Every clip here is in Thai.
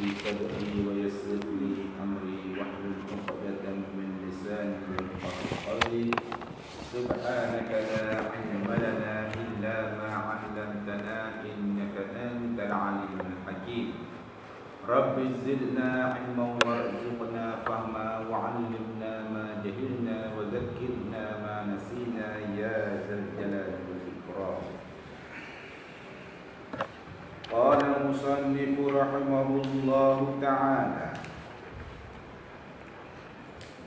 لي صدري ويسر لي أمري واحلل عقدة من لساني يفقهوا قولي. سبحانك لا علم لنا إلا ما علمتنا إنك أنت العليم الحكيم. رب زدنا علما وارزقنا فهما وعلمنا ما جهلنا وذكرنا ما نسينا. يا ذا الجلال والإكرام. قال المصنف رحمه الله تعالى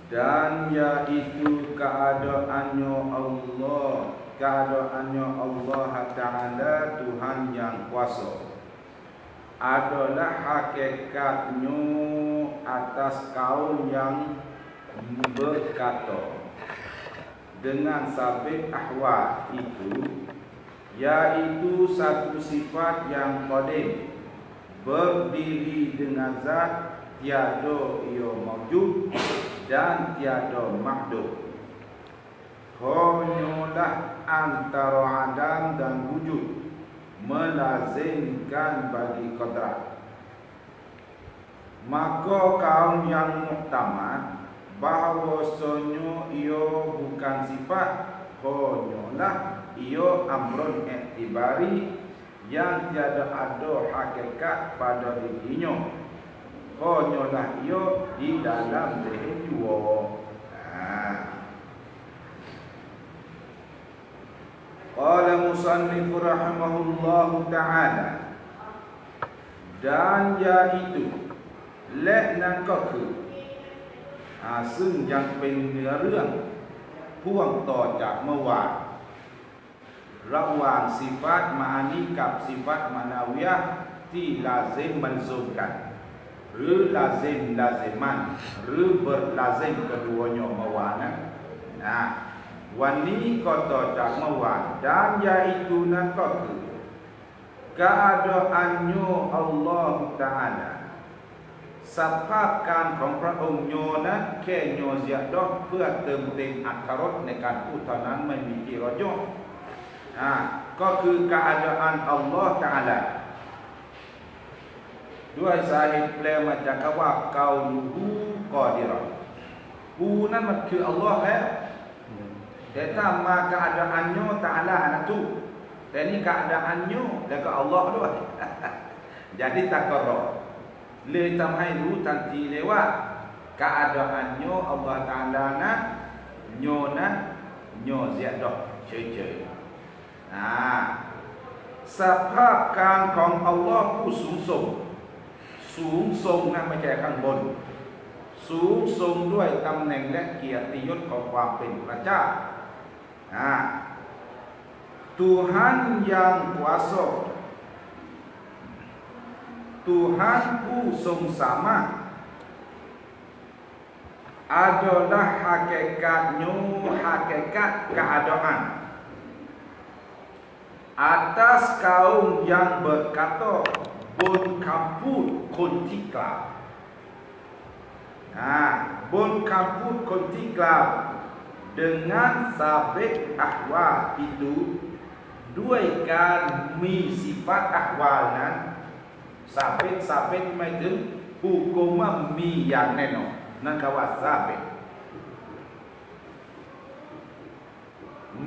dan yaitu keadaannya Allah keadaannya Allah Ta'ala Tuhan yang kuasa adalah hakikatnya atas kaum yang berkata dengan sabit ahwal itu yaitu satu sifat yang qadim berdiri dengan zat tiada ia mawjud dan tiada makhluk hanyalah antara adam dan wujud melazimkan bagi kodrat. Maka kaum yang muktamad bahawasanya ia bukan sifat hanyalah ia amrun iktibari yang tiada ada hakikat pada dirinya hanyalah ia di dalam diri jua Qala musannif rahimahullahu ta'ala Dan yaitu Lek nan keku ha,ซึ่งยังเป็นเนื้อเรื่องพ่วงต่อจากเมื่อวาน ระหว่างสิฟัตมานีกับสิฟัตมานาวิยะที่ลาเซมมันซุมกัน หรือลาเซมลาเซมัน หรือเบิดลาเซม keduanya เมื่อวานนะนะวันนี้ก็ต่อจากเมื่อวาน dan yaitu นั้นก็คือ keadaannya Allah Ta'ala สภาพการของพระองค์โยนั้นแค่โยเสียดอกเพื่อเติมเต็มอัตรรสในการพูดเท่านั้นไม่มีกี่รอยอ่ Ha, kau ke keadaan Allah Ta'ala. Dua sahib play macam kawab Kau nunggu Hu Punan maka Allah eh? Data ma keadaannya Ta'ala anak tu. Dan ni keadaannya Dekat Allah tu. Jadi tak kera hai lu tanti lewat. Keadaannya Allah Ta'ala nak Nyona Nyo ziadah. Cuy-cuy นะสภาพการของ Allah ผู้สูงส่ง สูงส่งนะไม่ใช่ข้างบน สูงส่งด้วยตำแหน่งและเกียรติยศของความเป็นพระเจ้า Nah, Tuhan yang kuasa Tuhan kusung sama adalah hakikatnya hakikat keadaan atas kaum yang berkata bun kamput kontikla Nah, bun kamput kontikla dengan sabit ahwal itu ด้วยการมีสิฟัต ahwal นั้นซาเบตซาเบตหมายถึงผู้กมว่ามีอย่างแน่นอนนั่นคือว่าซาเบต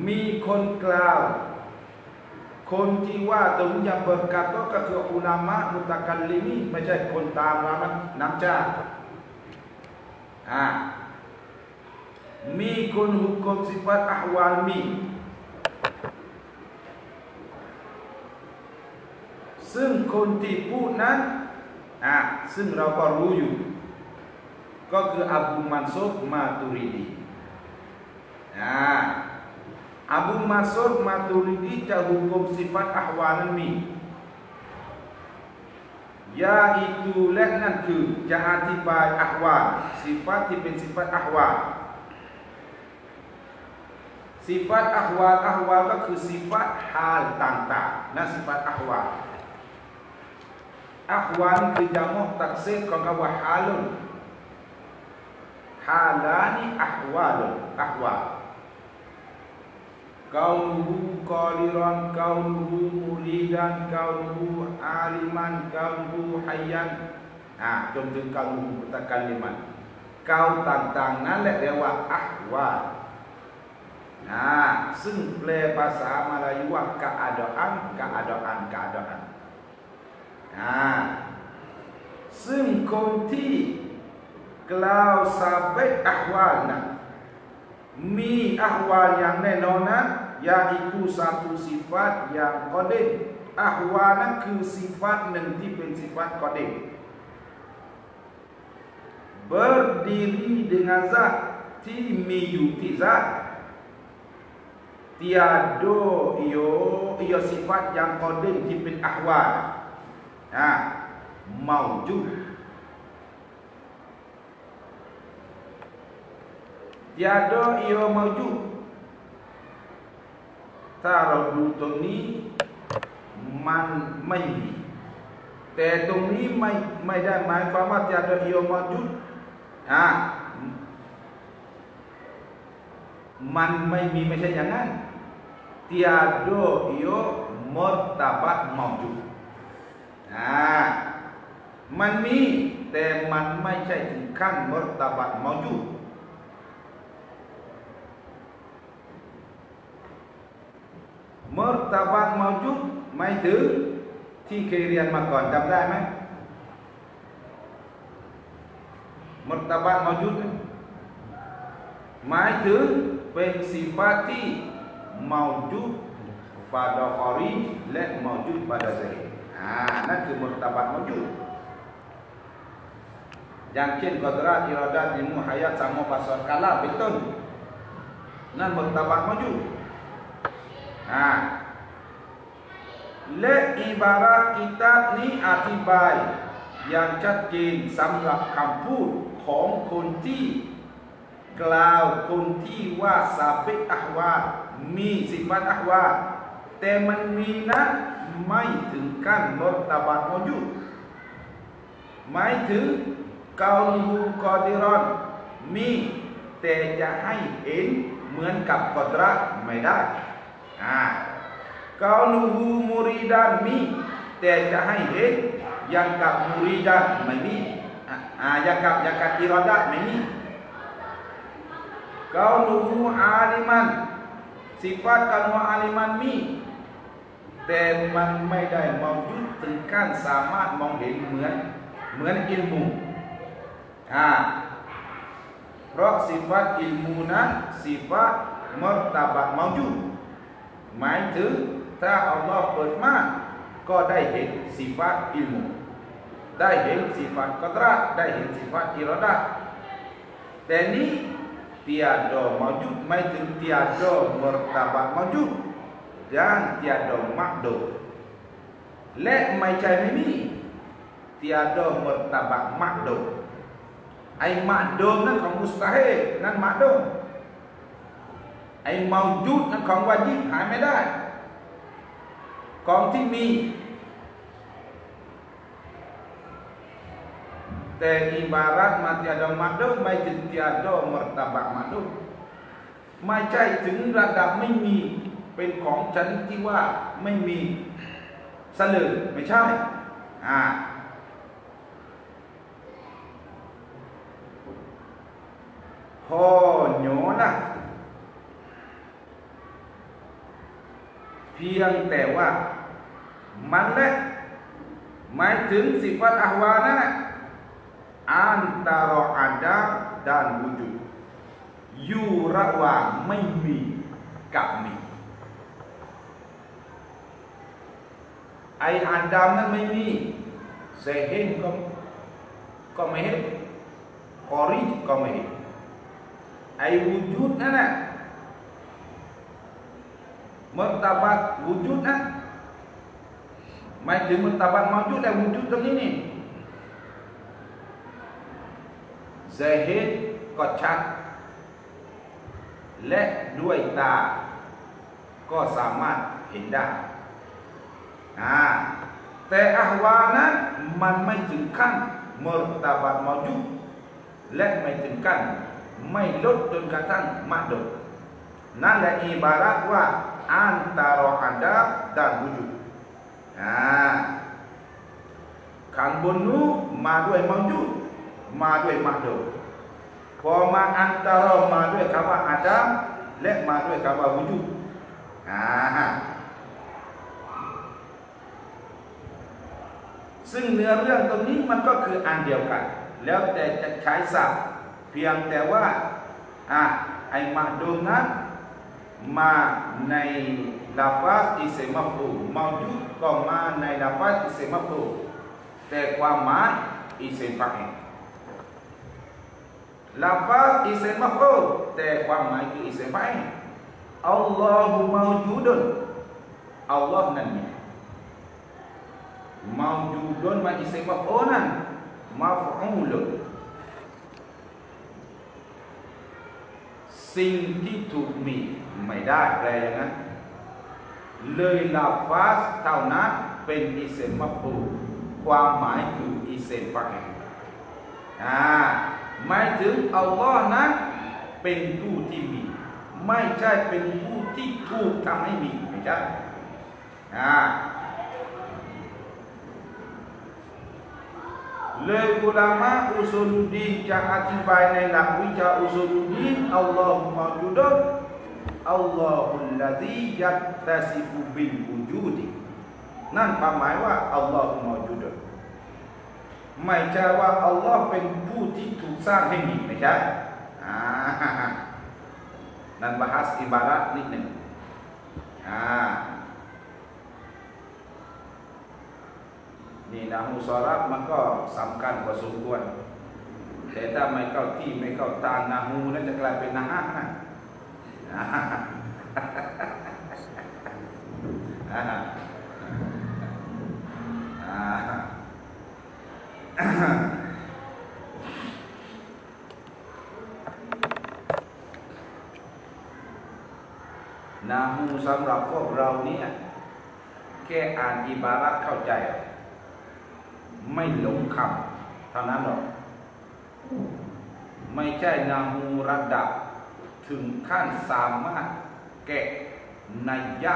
มีคนกล่าว คนที่ว่าตรงยังเบิกกาโตก็คืออุลามะมุตะกัลลิมีไม่ใช่คนตามรามันน้ำจ้าอ่ามีคนหุกมสิฟัตอะฮวาลมีซึ่งคนที่พูดนั้นอะซึ่งเราก็รู้อยู่ ก็คืออบูมันซุบมาตุริดีอ่า อบูมันซุบมาตุริดีจะหุกมสิฟัตอะฮวาลนั้นมี yaitu และนั่นคือจะอธิบายอะฮวาลสิฟัตที่เป็นสิฟัตอะฮวาล Sifat ahwal ahwal ก็คือ sifat hal ต่างๆนั่น sifat ahwal ahwal คือ jamak taksir ของคำว่า halun halani ahwalun ahwal kaunuhu qadiran kaunuhu muridan kaunuhu aliman kaunuhu hayyan อ่าจนถึงกาลูมุตะกันลิมันเกาต่างๆ นั้นแหละเรียกว่าอักวานะ ซึ่งแปลภาษามาลายูว่า keadaan keadaan keadaan อ่าซึ่งคนที่กล่าวสาบกอัควาลนะมีอัควาลอย่างแน่นอนนะ yaitu satu sifat yang qadim ahwa นั้นคือ sifat หนึ่งที่เป็น sifat qadim berdiri dengan zat ti mi ti zat tiada iyo iyo sifat yang qadim ti bin ahwal ha maujud tiada iyo maujud ถ้าเราดูตรงนี้มันไม่มีแต่ตรงนี้ไม่ไม่ได้หมายความว่าจะเดียวมาจุดอ่ามันไม่มีไม่ใช่อย่างนั้น tiada ia martabat mawjud อ่ามันมีแต่มันไม่ใช่ถึงขั้น martabat mawjud martabat mawjud หมายถึงที่เคยเรียนมาก่อนจำได้ไหมมุตบัตมาจุดหมายถึงเป็นสิฟาที่มาจุด pada kharij และมาจุด pada zahir อ่านั่นคือมุตบัตมาจุดอย่างเช่นกดราอิราดาติมุ hayat sama pasal kala betul นั่นมุตบัตมาจุดอ่าและอิบาระ กิตาบนี้อธิบาย อย่างชัดเจนสำหรับคำพูดของคนที่กล่าวคนที่ว่าซาบิอัความีสิฟัตอัควาแต่มันมีนะไม่ถึงขั้นลดตบัตมยุหมายถึงกาลูกอดิรอน มี แต่จะให้เห็นเหมือนกับกอดระไม่ได้ อ่า Kaunuhu muridan mi Tiada haid Yang kap muridan Mami ha, Yang kap Yang kap iradat Mami Kaunuhu aliman Sifat kaunuhu aliman mi แต่มันไม่ได้มองยุดถึงขั้นสามารถมองเห็นเหมือนเหมือนอิลมูอ่าเพราะสิฟัตอิลมูนั้นสิฟัตมรตบัตมองยุด หมายถึงถ้าอัลลอฮ์เปิดมาก็ได้เห็นสิฟัตอิลมุได้เห็นสิฟัตกตระได้เห็นสิฟัตอิรดาแต่นี้ tiada mawjud ไม่ถึง tiada martabat mawjud dan tiada makdud และไม่ใช่ไม่มี tiada martabat makdud ไอ้มัดดมนั่ ไอ้เมาจุดนั่นของวาจิบหายไม่ได้ของที่มี แต่อิบารัตมาติ ada makdum ไม่ถึง tiada martabak makdum ไม่ใช่ถึงระดับไม่มีเป็นของชนที่ว่าไม่มีสลือไม่ใช่อ่าพอหนอนะ เพียงแต่ว่ามันแหละหมายถึงสิฟัตอาวานั่นแหละ antara ada dan wujud อยู่ระหว่างไม่มีกับมีไออาดัมนั้นไม่มีเซเฮนก็ก็ไม่เห็นคอริก็ไม่เห็นไอวจ ud นั่นแหละ martabat wujud kan หมายถึง martabat mawjud dan wujud ตรงนี้นี่ zahid ก็ชัดและด้วยตา ก็สามารถเห็นได้อ่าแต่อหวานั้นมันไม่ถึงขั้นมรตบัตมาวจุดและไม่ถึงขั้นไม่ลดจนกระทั่งมาดดนั่นแหละอิบาระว่า antara ada dan wujud. Nah, ข้างบนนู้มาด้วยมังยุดมาด้วยมักดูพอมาอันตรอมาด้วยคำว่าอาดัมและมาด้วยคำว่าวุจุอ่าซึ่งเนื้อเรื่องตรงนี้มันก็คืออันเดียวกัน แล้วแต่จะใช้ศัพท์เพียงแต่ว่าอ่าไอ้มาดูนั้น มาในลาฟาสอิเซมาฟูมาจุดก็มาในลาฟาสอิเซมาฟูแต่ความหมายอิเซฟาเองลาฟาสอิเซมาฟูแต่ความหมายคืออิเซฟาเองอัลลอฮุมาจุดอัลลอฮ์นั้นเนี่ย maujudun ma isim maf'ulan maf'ulun สิ่งที่ถูกมี ไม่ได้แปลอย่างนั้นเลยلفظเท่านั้นเป็นاسم مفعولความหมายคือاسم فاعلหมายถึงอัลลอฮ์นั้นเป็นผู้ที่มี ไม่ใช่เป็นผู้ที่ถูกทำให้มีไม่ใช่อ่าเลยอุลามะأصول الدينจะอธิบายในหลักวิชาأصول الدينอัลลอฮฺมาจุด อัลลอฮุลลดียัตตาซิฟุบิลวุจูดีนั่นความหมายว่าอัลลอฮฺมาจุดไม่ใช่ว่าอัลลอฮ์เป็นผู้ที่ถูกสร้างให้มีไม่ใช่นั่นบาฮัสอิบาระนิดหนึ่งนี่นะมุสรัตมันก็สำคัญพอสมควรแต่ถ้าไม่เข้าที่ไม่เข้าตานาฮูนั่นจะกลายเป็นนะฮะน นาฮูสำหรับพวกเราเนี่ยแค่อ่านอิบาระเข้าใจ ไม่หลงคำเท่านั้นหรอก ไม่ใช่นามูระดับ ถึงขั้นสามารถแกะนัยยะ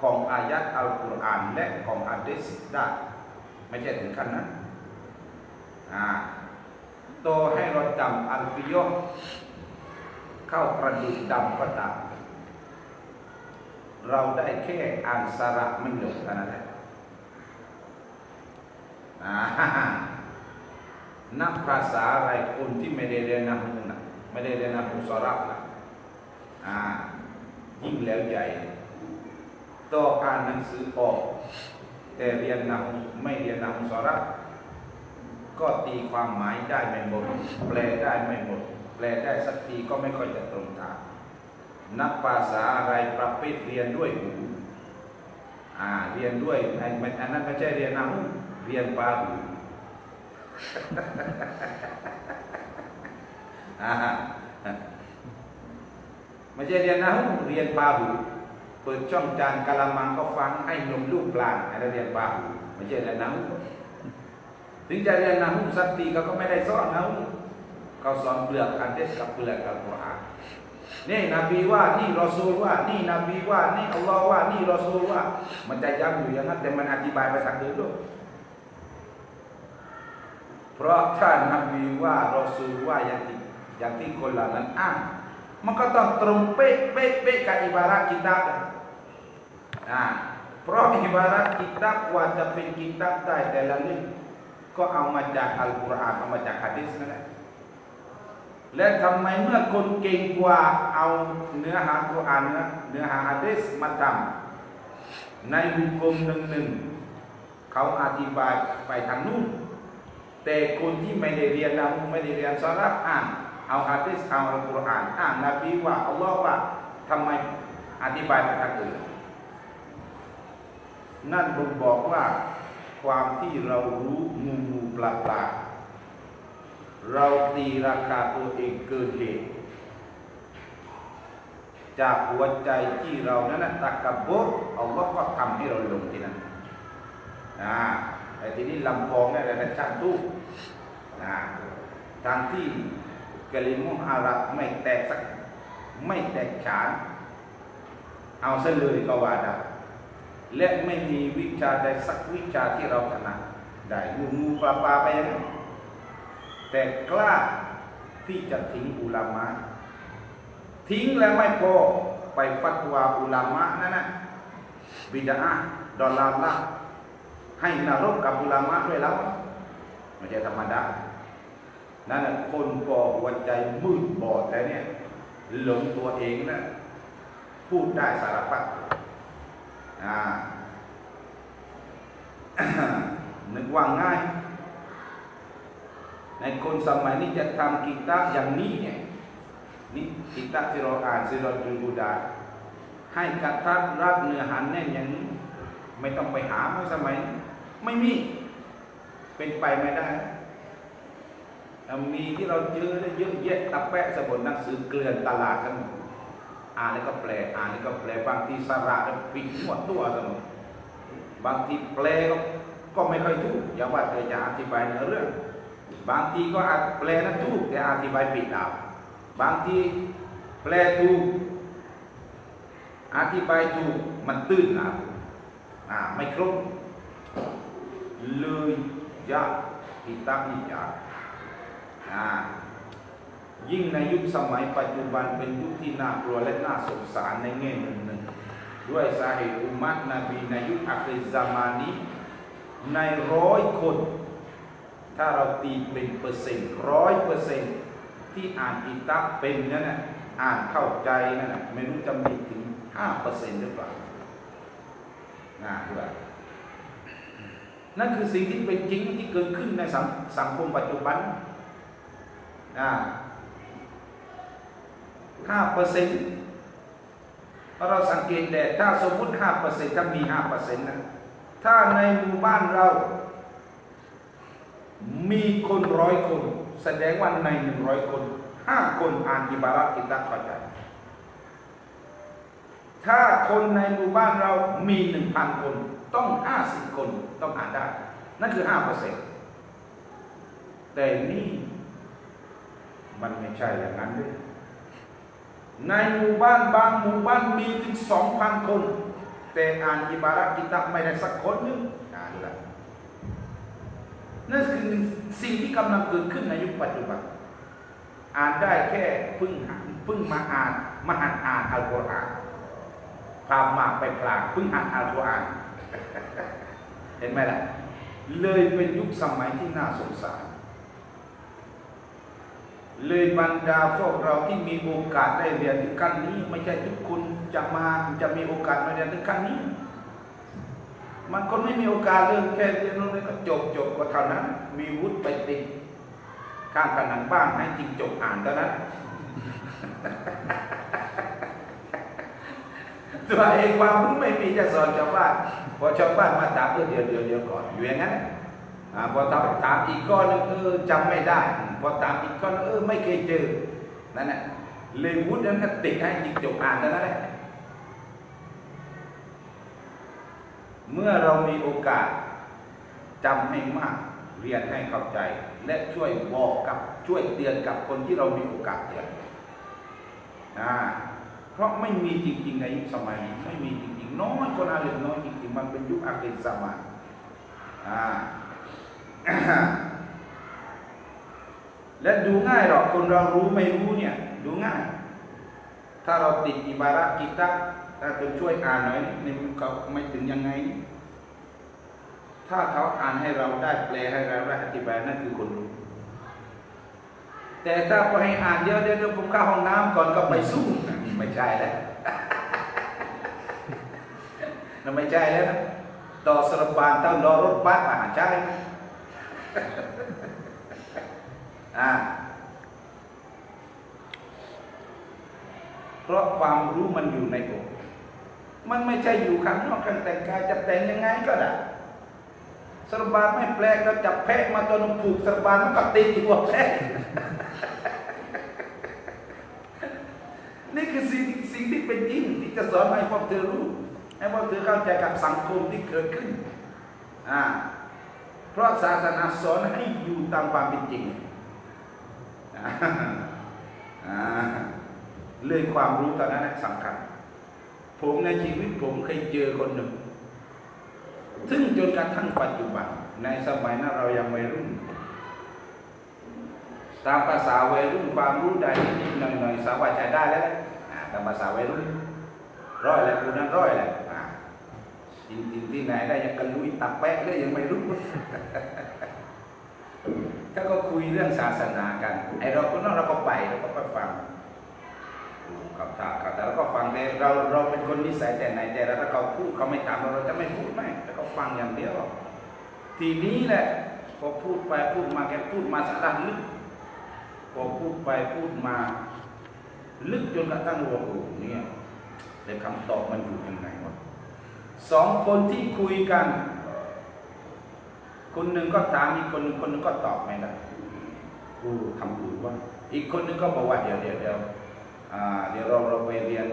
ของอายัดอัลกุรอานและของอะดีษได้ไม่ใช่ถึงขั้นนั้นโตให้เราจำอัลฟิโยเข้าประดุจดำก็ตามเราได้แค่อ่านสาระไม่หลงเท่านั้นแหละนักภาษาอะไรคนที่ไม่ได้เรียนนาฮูนะ ไม่ได้เรียนนาฮูสรับนะยิ่งแล้วใหญ่ต่ออ่านหนังสือออก แต่เรียนนาฮูไม่เรียนนาฮูสรับก็ตีความหมายได้ไม่หมด แปลได้ไม่หมด แปลได้สักทีก็ไม่ค่อยจะตรงทางนักภาษาอะไรประเภทเรียนด้วยหูอ่าเรียนด้วยอันนั้นไม่ใช่เรียนนาฮูเรียนปาบู ไม่ใช่เรียนนะเรียนปาบูเปิดช่องจานกะละมังก็ฟังให้นมลูกปลาอะไรเรียนปาบูไม่ใช่เรียนนะถึงจะเรียนนะสักทีเขาก็ไม่ได้สอนนะเขาสอนเปลือกอันเดสกับเปลือกอัลกุรอานนี่นบีว่านี่รอซูลว่า นี่นบีว่า นี่อัลลอฮ์ว่า นี่รอซูลว่า มันจะย้ำอยู่อย่างนั้นแต่มันอธิบายไปทาเดิมด้วยเพราะถ้านบีว่ารอซูลว่าอย่างที่ อย่างที่คนเหล่านั้นอ้างมันก็ต้องตรงเป๊ะเป๊ะเป๊ะกับอิบาระกิตาบอ่าเพราะอิบาระกิตาบว่าจะเป็นกิตาบได้แต่ละเล่มก็เอามาจากอัลกุรอานเอามาจากฮะดิษนั่นแหละและทำไมเมื่อคนเก่งกว่าเอาเนื้อหากุรอานเนื้อหาฮะดิษมาทำในบุคคลหนึ่งหนึ่งเขาอธิบายไปทางนู้นแต่คนที่ไม่ได้เรียนนะไม่ได้เรียนสาระอ่าน เอาฮะดิษเอาอัลกุรอานอ่านนบีว่าอัลลอฮ์ว่าทำไมอธิบายไปทางอื่นนั่นผมบอกว่าความที่เรารู้งูงูปลาปลาเราตีราคาตัวเองเกินเหตุจากหัวใจที่เรานั้นตะกบดอัลลอฮ์ก็ทำให้เราลงที่นั่นอ่าแต่ทีนี้ลำพองเนี่ยเราช่างตู้นะทางที่ กลิมุอารับไม่แตกสักไม่แตกฉาน เอาซะเลยก็ว่าได้และไม่มีวิชาใดสักวิชาที่เราถนัดได้งูงูปลาปลาไปยังแต่กล้าที่จะทิ้งอุลามะทิ้งแล้วไม่พอไปฟัดวาอุลามะนั่นนะบิดาดอลลาร์ให้นรกกับอุลามะด้วยแล้วไม่ใช่ธรรมดา นั่นแหละคนก่อหัวใจมืดบอดแต่เนี่ย หลงตัวเองนะพูดได้สารพัดอ่านึกว่าง่าย ในคนสมัยนี้จะทำกิตาบอย่างนี้เนี่ยนี่กิตาบที่เราอ่านซีรอจุลบูดา ให้กระทัดรัดเนื้อหาแน่นอย่างนี้ไม่ต้องไปหาเมื่อสมัย ไม่มี เป็นไปไม่ได้ มีที่เราเจอได้เยอะแยะตะแปะสมบนหนังสือเกลื่อนตลาดกันอ่านแล้วก็แปลอ่านแล้วก็แปลบางทีสาระแล้วปิดหมดตัวกันบางทีแปลก็ก็ไม่ค่อยถูกอย่าว่าแต่จะอธิบายเนื้อเรื่อง บางทีก็อาจแปลนั้นถูกแต่อธิบายผิดเอาบางทีแปลถูกอธิบายถูกมันตื้นเอาอ่าไม่ครบเลยยากกิตาบนี่ยาก ยิ่งในยุคสมัยปัจจุบันเป็นยุคที่น่ากลัวและน่าสงสารในแง่มุมหนึ่งด้วยสาเหตุอุมัตนบีในยุคอัคริซามานี้ ในร้อยคน ถ้าเราตีเป็นเปอร์เซ็นต์ร้อยเปอร์เซ็นต์ที่อ่านอิตับเป็นนั่นนะอ่านเข้าใจนั่นนะไม่รู้จะมีถึงห้าเปอร์เซ็นต์หรือเปล่าน่าด้วยนั่นคือสิ่งที่เป็นจริงที่เกิดขึ้นในสังสังคมปัจจุบัน ห้าเปอร์เซ็นต์เราสังเกตแต่ถ้าสมมุติห้าเปอร์เซ็นต์ถ้ามีห้าเปอร์เซ็นต์นะถ้าในหมู่บ้านเรา มีคนร้อยคน แสดงว่าในหนึ่งร้อยคนห้าคนอ่านอิบาระกิตาเข้าใจถ้าคนในหมู่บ้านเรามีหนึ่งพันคน ต้องห้าสิบคนต้องอ่านได้ นั่นคือห้าเปอร์เซ็นต์แต่นี่ มันไม่ใช่อย่างนั้นด้วยในหมู่บ้านบางหมู่บ้านมีถึงสองพันคน แต่อ่านอิบาระกิตาไม่ได้สักคนนึงอ่านละนั่นคือสิ่งที่กำลังเกิดขึ้นในยุคปัจจุบัน อ่านได้แค่พึ่งพึ่งมาอ่านมาหัดอ่านอัลกุรอานพามมาไปพลางพึ่งอ่านอัลกุรอาน เห็นไหมล่ะ เลยเป็นยุคสมัยที่น่าสงสาร เลยบรรดาพวกเราที่มีโอกาสได้เรียนถึงขั้นนี้ ไม่ใช่ทุกคนจะมาจะมีโอกาสมาเรียนถึงขั้นนี้ มันคนไม่มีโอกาสเรื่องแค่เรียนรู้ก็จบจบก็เท่านั้น มีวุฒิไปติดข้างผนังบ้านให้จริงจบอ่านเท่านั้นตัวเองความรู้ไม่มีจะสอนชาวบ้านพอชาวบ้านมาถามเออเดี๋ยวเดี๋ยวเดี๋ยวก่อนอยู่อย่างนั้น พอถามถามอีกก้อนนึงเออจำไม่ได้ พอถามอีกก้อนเออไม่เคยเจอนั่นแหละเลยวุฒินั้นก็ติดให้จริงจบอ่านนั้นแหละเมื่อเรามีโอกาสจำให้มากเรียนให้เข้าใจ และช่วยบอกกับช่วยเตือนกับคนที่เรามีโอกาสเตือนนะเพราะไม่มีจริงๆในยุคสมัยนี้ไม่มีจริงๆน้อยคนอาเรน้อยจริงๆมันเป็นยุคอาเกนสมาอ่า และดูง่ายหรอกคนเรารู้ไม่รู้เนี่ย ดูง่าย ถ้าเราติดอิบาระกิตาถ้าคุณช่วยอ่านหน่อยนี่เขาไม่ถึงยังไง ถ้าเขาอ่านให้เราได้แปลให้เราได้อธิบายนั่นคือคนรู้แต่ถ้าพอให้อ่านเยอะเดี๋ยวผมเข้าห้องน้ำก่อนก็ไปสู้ไม่ใช่แล้วนั่นไม่ใช่แล้วต่อสรบานต้องรอรถบัสมาใช่ อ่าเพราะความรู้มันอยู่ในอกมันไม่ใช่อยู่ข้างนอกข้างแต่งกายจะแต่งยังไงก็ได้สรบานไม่แปลกเราจับแพะมาตัวนึงผูกสรบานมันก็ติดอยู่กับแพะนี่คือสิ่งสิ่งที่เป็นจริงที่จะสอนให้พวกเธอรู้ให้พวกเธอเข้าใจกับสังคมที่เกิดขึ้นอ่า เพราะศาสนาสอนให้อยู่ตามความเป็นจริงอ่าเลยความรู้ตอนนั้นสำคัญ ผมในชีวิตผมเคยเจอคนหนึ่ง ซึ่งจนกระทั่งปัจจุบัน ในสมัยนั้นเรายังวัยรุ่น ตามภาษาวัยรุ่นความรู้ใดนิดหน่อยๆสามารถใช้ได้แล้วตามภาษาวัยรุ่นร้อยแล้วกูนั้นร้อยแล้ว จริงๆที่ไหนได้ยังกันลุยตับแปะเลยยังไม่รู้ถ้าก็คุยเรื่องศาสนากันไอเราก็นอกเราก็ไปเราก็ไปฟังขับตาขับตาแล้วก็ฟังแต่เราเราเป็นคนนิสัยแต่ไหนแต่ไราถ้าเขาพูดเขาไม่ตามเราจะไม่พูดไม่แล้วก็ฟังอย่างเดียวทีนี้แหละพอพูดไปพูดมาแกพูดมาสาระลึกพอพูดไปพูดมา ลึกจนกระทั่งว่าโอ้โหเนี่ยแต่คำตอบมันอยู่ยังไงวะ สองคนที่คุยกัน คนหนึ่งก็ถามอีกคนหนึ่งคนหนึ่งก็ตอบไม่ได้กูทำถูกว่า อีกคนหนึ่งก็บอกว่าเดี๋ยวเดี๋ยวเดี๋ยวอ่าเดี๋ยวเราเราไปเรียน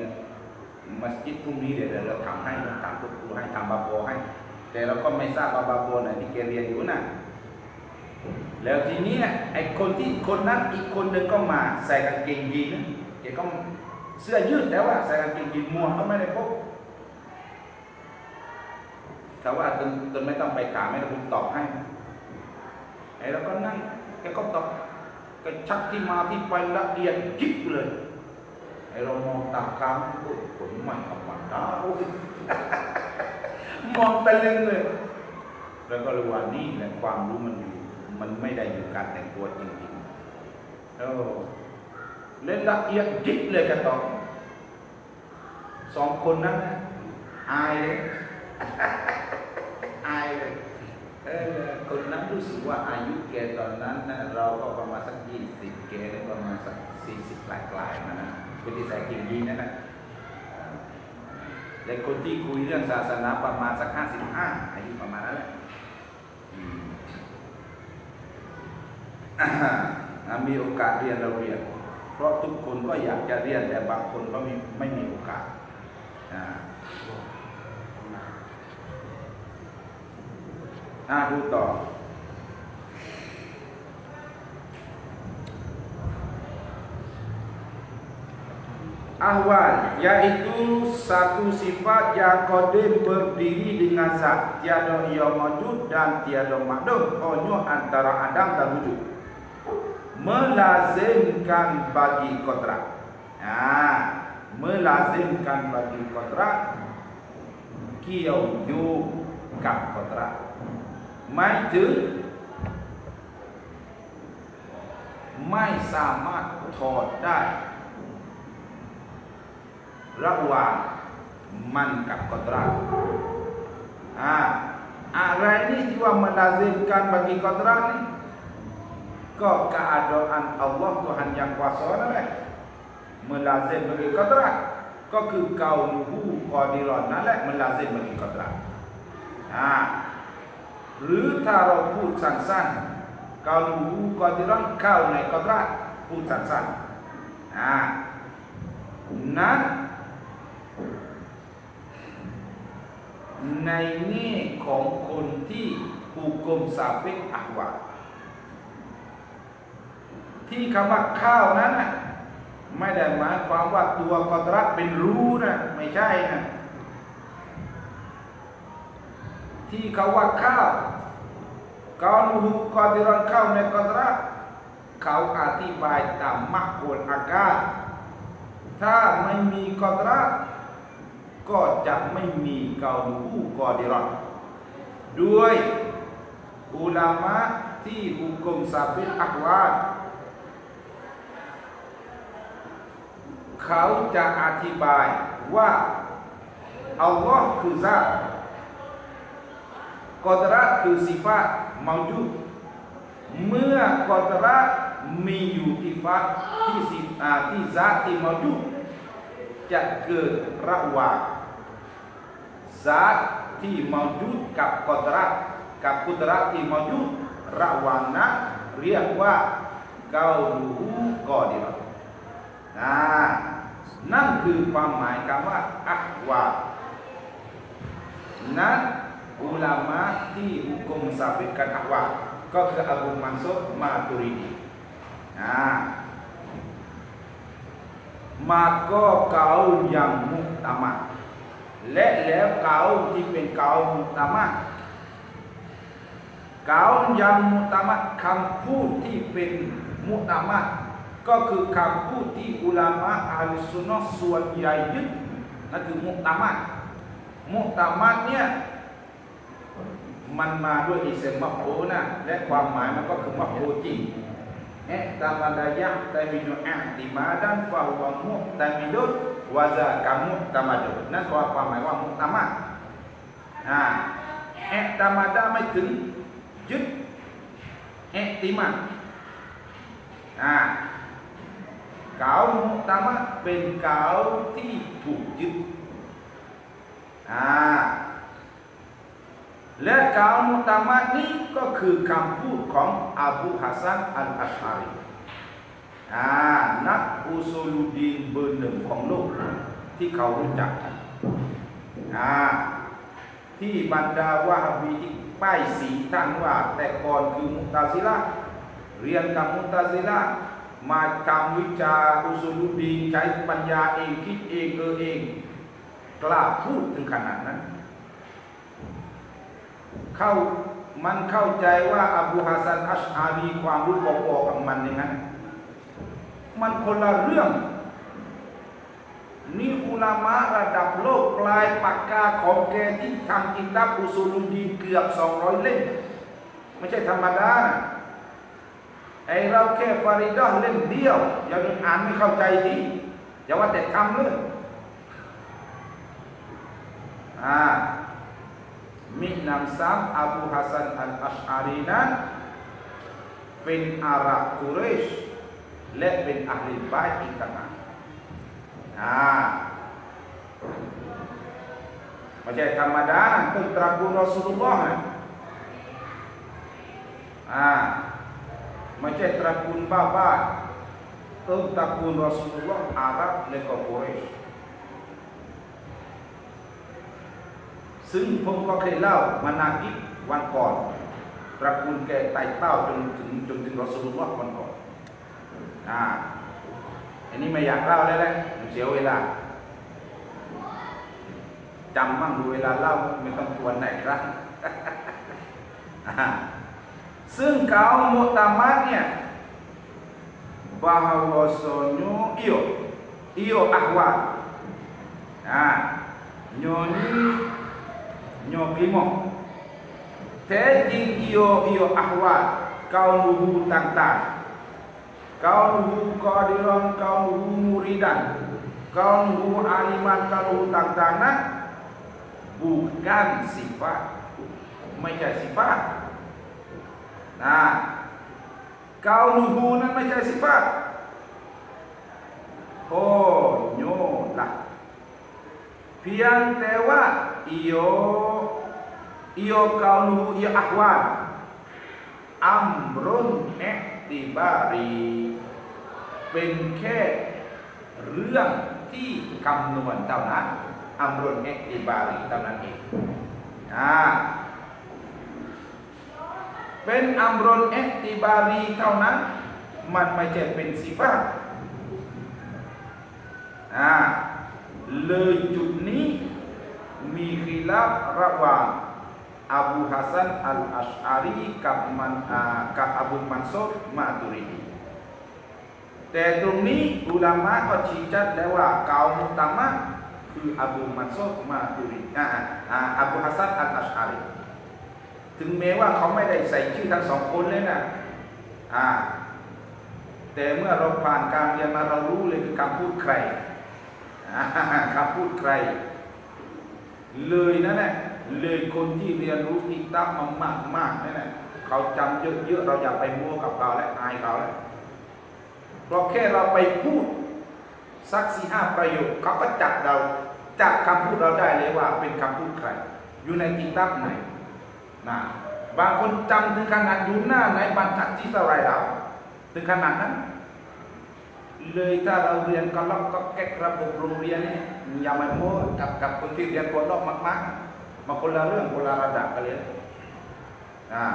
มัสยิดพรุ่งนี้เดี๋ยวเดี๋ยวเราทำให้เราทำทุกครูให้ทำบาโบให้ แต่เราก็ไม่ทราบว่าบาโบไหนที่แกเรียนอยู่น่ะแล้วทีนี้ไอ้คนที่คนนั้นอีกคนหนึ่งก็มาใส่กางเกงยีนแกก็เสื้อยืดแต่ว่าใส่กางเกงยีนหมวกก็ไม่ได้พก ถ้าว่าตนตนไม่ต้องไปถามไม่ต้องผมตอบให้ไอ้เราก็นั่งแกก็ตอบก็ชักที่มาที่ไปละเอียดยิบเลยไอ้เรามองตามคำโอ้ยผลไม่ธรรมดาโอ้ยมองตะลึงเลย แล้วก็รู้ว่านี่แหละความรู้มันอยู่ มันไม่ได้อยู่การแต่งตัวจริงๆแล้วเล่นละเอียดยิบเลยกันต่อสองคนนั้นอายเลยายเลยเออคนนั้นรู้สึกว่าอายุแกตอนนั้นนะเราก็ประมาณสักยี่สิบแกประมาณสักสี่สิบปลายๆมานะคนที่ใส่กิ่งยีนนั่นนะและคนที่คุยเรื่องศาสนาประมาณสักห้าสิบห้าอายุประมาณนั้นแหละมีโอกาสเรียนเราเรียน เพราะทุกคนก็อยากจะเรียนแต่บางคนก็ไม่ไม่มีโอกาสอ่า อ่าดูต่อ Ahwal yaitu satu sifat yang kodim berdiri dengan zat tiada ia wujud dan tiada makhluk hanya antara Adam dan wujud melazimkan bagi kodrat nah, melazimkan bagi kodrat kiau yu kap kodrat หมายถึง ไม่สามารถถอดได้ ระหว่างมันกับกตราอ่าอะไรนี่ที่ว่า melazimkan bagi kodrat ni ก็ keadaan Allah Tuhan yang kuasa นั่นแหละ melazim bagi kodrat ก็คือเกาลูฮูกอดิรอนนั่นแหละ melazim bagi kodrat อ่า หรือถ้าเราพูดสั้นๆกาลูกอดิรังเข้าในกอดราพูดสั้นๆอ่านั้นในแง่ของคนที่ผูกกลมสาเปกอักวาที่คำว่าข้าวนั้นไม่ได้หมายความว่าตัวกอดรัเป็นรู้นะไม่ใช่นะ ที่เขาว่าข้าวกาลูฮูกอดิรันข้าวในกอดระเขาอธิบายตามมักโกลอากาศถ้าไม่มีกอดระก็จะไม่มีเกาลูกอดิรันด้วยอุลามะที่หุกมซาบิอักวาเขาจะอธิบายว่าอัลลอฮ์คือซาต Kodrat คือสิฟาตมาจุดเมื่อกอดระมีอยู่ที่ฟาที่สิอาที่ซาตที่มาจุดจะเกิดระหว่างซาตที่มาจุดกับกอดระกับกุดระที่มาจุดระหว่างนั้นเรียกว่าเกาลูกอดิรนะนั่นคือความหมายคำว่าอักวานั้น ulama di hukum mensabitkan ahwal kau ke Abu Mansur Maturidi nah maka kaum yang muktamad และแล้วเขาที่เป็นเขามุตามะกาวยังมุตมัดคำพูดที่เป็นมุตมัดก็คือคำพูดที่อุลามะอาลิสุนนส่วนใหญ่ยึดนั่นคือมุตมัดมุตมัดเนี่ย มันมาด้วยอิเซมมะโหนะและความหมายมันก็คือมะโหจริงเอ๊ะตามดายะแต่มีนุอัติมาดันฟาวัมุตมิดุดวาซากัมุตมัดุนั่นความหมายว่ามุตมัดอ่าเอ๊ะตามดาไม่ถึงยึดเอ๊ะติมาอ่ากาวมุตมัดเป็นกาวที่ถูกยึดอ่า และกาวมุตมัดนี้ก็คือคำพูดของอบูฮัสซันอัลอัชอารีนักอุซูลุดีนเบอร์หนึ่งของโลก ที่เขารู้จักกันที่บรรดาวะฮาบีที่ป้ายสีท่านว่า แต่ก่อนคือมุตาซิละเรียนกับมุตาซิละมาทำวิชาอุซูลุดีนใช้ปัญญาเองคิดเองเออเอง กล้าพูดถึงขนาดนั้น เข้ามันเข้าใจว่าอบูฮัสซันอัชอารีความรู้บอกๆกับมันอย่างนั้นมันคนละเรื่อง นี่อุลามะระดับโลกปลายปากกาของแกที่ทำกินดับอุซูลุดีเกือบ 200 เล่มไม่ใช่ธรรมดานะไอเราแค่ฟาริดอนเล่มเดียวยังอ่านไม่เข้าใจดีอย่าว่าแต่ทำเลยอ่า มีนำซ้ำอบูฮัสซันอัลอัชอารีนั้นเป็นอาหรับกุเซึ่งผมก็เคยเล่ามานากิบวันก่อนตระกูลแกไต่เต้าจนถึงจนถึงรอสูลุลลอฮ์วันก่อนอ่าอันนี้ไม่อยากเล่าเลยแหละเสียเวลาจำมั่งดูเวลาเล่าไม่ต้องทวนไหนครับอ่าซึ่งเขาโมตามัดเนี่ย bahawasanya iyo iyo ahwal ah nyoni nyo klimo te iyo iyo ahwal kau nuhu tantan kau nuhu kadiran kau nuhu muridan. Kau nuhu aliman kau nuhu tantana bukan sifat. Macam sifat. Nah. Kau nuhu nan meja sifat? Oh nyo lah pian าลูฮูนั้นไม่ใช่สิฟาตโอ้โยละเพียงแต่ว่าอีโอ ia kaulu ia ahwal amrun ihtibari เป็นแค่เรื่องที่คำนวณเท่านั้นอัมรุนเอกติบารีเท่านั้นเองอ่าเป็นอัมรุนเอกติบารีเท่านั้น มันไม่ใช่เป็นสิฟาอ่าเลยจุดนี้ มีขีลาบระหว่าง Abu Hasan Al Ash'ari กับมันกับอบูมันซุรมาตุรีดีแต่ตรงนี้อุลามะก็ชี้ชัดแล้วว่าเกามุตามะคืออบูมันซุรมาตุรีอ่าอบูฮัสซันอัลอัชอารีถึงแม้ว่าเขาไม่ได้ใส่ชื่อทั้งสองคนเลยนะอ่าแต่เมื่อเราผ่านการเรียนมาเรารู้เลยคือคำพูดใครคำพูดใคร เลยนั่นแหละเลยคนที่เรียนรู้กิตาบมามากมากนั่นแหละเขาจำเยอะๆเราอย่าไปมั่วกับเขาและอายเขาแล้วเพราะแค่เราไปพูดสักสี่ห้าประโยคเขาก็จับเราจับคำพูดเราได้เลยว่า เป็นคำพูดใคร อยู่ในกิตาบไหนนะบางคนจำถึงขนาดอยู่หน้าไหนบรรทัดที่เท่าไรเราถึงขนาดนั้น เลยถ้าเราเรียนก็ล็อกก็แก๊กระบบโรงเรียนนี่อย่ามาโม้กับกับคนที่เรียนคนนอกมากๆมาคนละเรื่องคนละระดับกันเลยนะ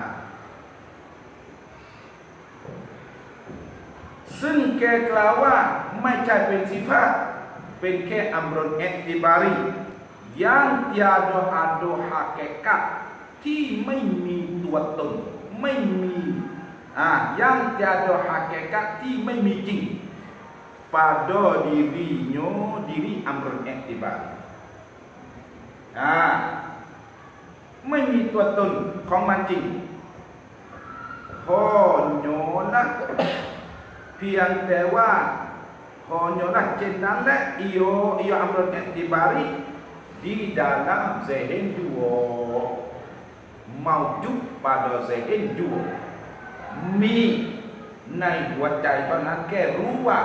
ซึ่งแกกล่าวว่าไม่ใช่เป็นสิฟาเป็นแค่อัมรอนเอติบารียัง tiada ada hakikat ที่ไม่มีตัวตนไม่มีอ่า yang tiada hakikat ti ไม่มีจริง pada dirinya diri amrun iktibar อ่าไม่มีตัวตนของมันจริงพอโยนะเพียงแต่ว่าพอโยนะเช่นนั้นแหละ iyo iyo amrun iktibari di dalam zehen dua maujud pada zehen dua มีในหัวใจเท่านั้นแค่รู้ว่า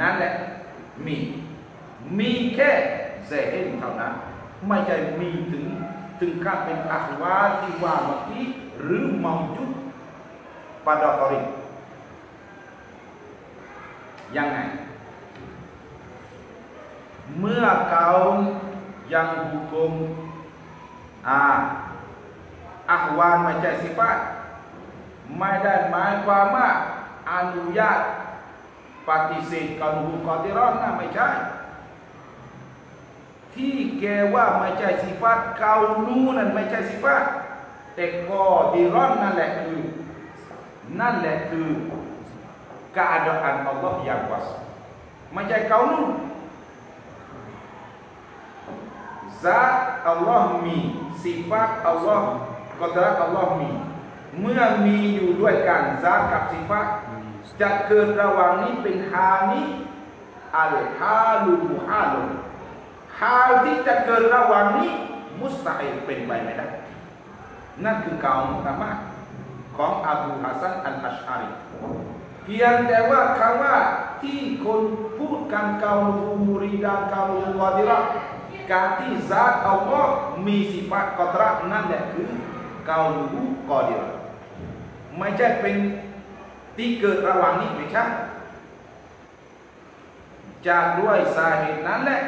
นั่นแหละมี มีแค่เซเห็นเท่านั้น ไม่ใช่มีถึงถึงกับเป็นอัควาที่ว่าเมื่อกี้หรือมองจุด pada orang ยังไง เมื่อเขายังหุคุมอาอัควานไม่ใช่สิฟาไม่ได้หมายความว่าอนุญาต ปฏิเสธการหุกอติรอนนะไม่ใช่ ที่แกว่าไม่ใช่สิฟาตเกานูนั่นไม่ใช่สิฟาตแต่กอติรอนนั่นแหละคือ นั่นแหละคือ keadaan Allah yang kuasa macam kaunu zat Allah mi sifat Allah qadrat Allah mi เมื่อมีอยู่ด้วยกันซากับสิฟะ จะเกิดระหว่างนี้เป็นฮานิอัลฮาลูฮาลุฮาลที่จะเกิดระหว่างนี้ มุสตาอิลเป็นไปไม่ได้ นั่นคือการมุตมะของอบูฮัสซันอัลอัชอารีเพียงแต่ว่าคำว่าที่คนพูดกันเกาลูมูรีดานเกาลูกอดิระการที่ซาตอัลลอฮ์มีสิฟะกอดระนั่นแหละคือเกาลูกอดิระไม่ใช่เป็น ที่เกิดระหว่างนี้ไม่ใช่จากด้วยสาเหตุนั้นแหละ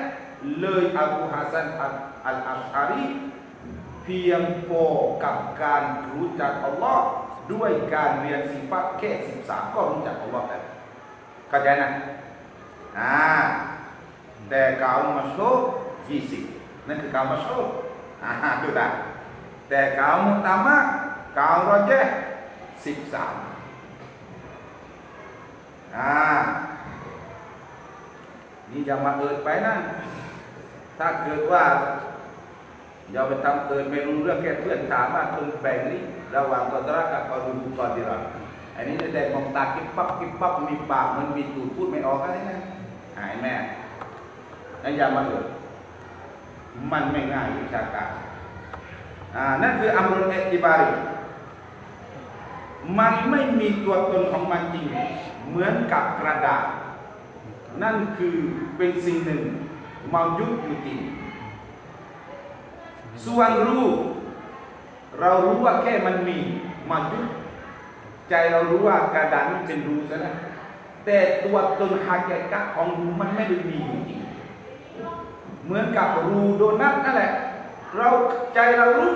เลยอบูฮัสันอัลอัชอารีเพียงพอกับการรู้จักอัลลอฮ์ด้วยการเรียนสิฟัตแค่สิบสามก็รู้จักอัลลอฮ์แล้วเข้าใจนะอ่าแต่กาวมาโชยี่สิบนั่นคือกาวมาโชอ่าดูได้แต่กาวมุตามะกาวรอเจสิบสาม อ่านี่อย่ามาเอิดไปนะ ถ้าเกิดว่าอย่าไปทำเกิดไม่รู้เรื่องแค่เพื่อนถามว่าคุณแบ่งนี้ระหว่างกอดรักกับกอดูกอดิรักอันนี้แต่มองตากิ๊บปั๊บกิ๊บปั๊บมีปากมันมีตูดพูดไม่ออกอะไรนะหายแม่นั่นอย่ามาเอิดมันไม่ง่ายวิชาการอ่านั่นคืออัมรุนเอติบารีมันไม่มีตัวตนของมันจริง เหมือนกับกระดาษ นั่นคือเป็นสิ่งหนึ่งมายุดอยู่จริงส่วนรู้เรารู้ว่าแค่มันมีมายุดใจเรารู้ว่ากระดาษนี้เป็นรูซะนะแต่ตัวตนหากกะของรูมันไม่ได้มีอยู่จริงเหมือนกับรูโดนัทนั่นแหละ เราใจเรารู้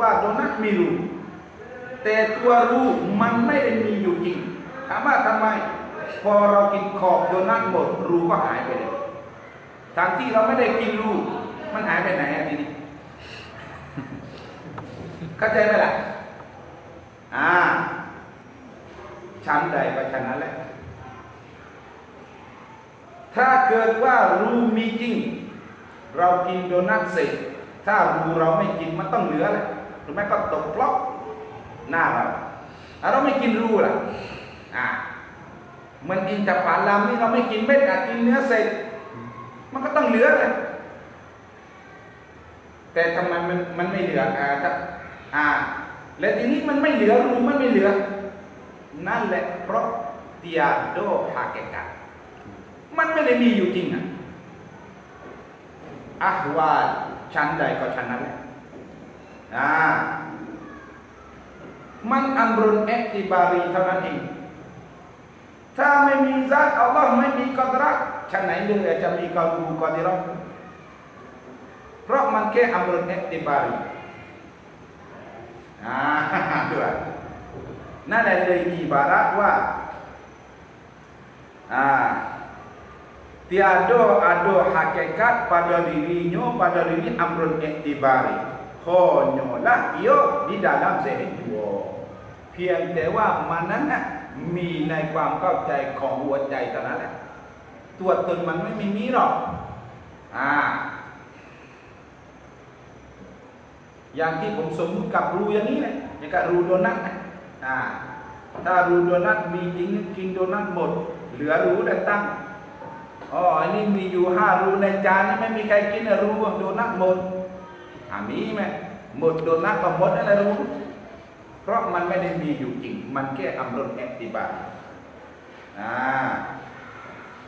ว่าโดนัทมีรูแต่ตัวรูมันไม่ได้มีอยู่จริง ถามว่าทำไม พอเรากินขอบโดนัทหมดรูก็หายไปเลยทางที่เราไม่ได้กินรูมันหายไปไหนอะทีนี้เข้าใจไหมล่ะอ่าชั้นใดก็ชั้นนั้นแหละ ถ้าเกิดว่ารูมีจริง เรากินโดนัทเสร็จ ถ้ารูเราไม่กินมันต้องเหลือแหละหรือไม่ก็ตกปลอกหน้าเราถ้าเราไม่กินรูล่ะ อ่ามันอินทผลัมนี่เราไม่กินเม็ดอะกินเนื้อเสร็จ มันก็ต้องเหลือเลยแต่ทำไมมันมันไม่เหลืออ่าถ้าอ่า และทีนี้มันไม่เหลือรูมันไม่เหลือ นั่นแหละเพราะเตียโดฮาเกกะมันไม่ได้มีอยู่จริงอะอะว่าชั้นใดก็ชั้นนั้นแหละอ่ามันอัมรุนเอติบารีเท่านั้นเอง ถ้าไม่มีซาตอัลลอฮ์ไม่มีกอดรักชั้นไหนเลยจะมีกอดูกอดิรักเพราะมันแค่อัมรุนเอติบารีอ่าด้วยนั่นแหละเลยอิบารัตว่าอ่า tiada ada hakikat pada dirinya pada diri amrun iktibari hanyalah ia di dalam zahir dua พียงแต่ว่ามันนั้นนะ มีในความเข้าใจของหัวใจเท่านั้นแหละตัวตนมันไม่มีหรอก อ่า อย่างที่ผมสมมติกับรูอย่างนี้เลยอย่างกับรูโดนัทอ่า ถ้ารูโดนัทมีจริงกินโดนัทหมด เหลือรูแต่ตั้งอ๋ออันนี้มีอยู่ห้ารูในจานนี่ไม่มีใครกินรูโดนัทหมดอ่ามีไหมหมดโดนัทก็หมดนั่นแหละรู เพราะมันไม่ได้มีอยู่จริง มันแค่อำรนแอติบาอ่า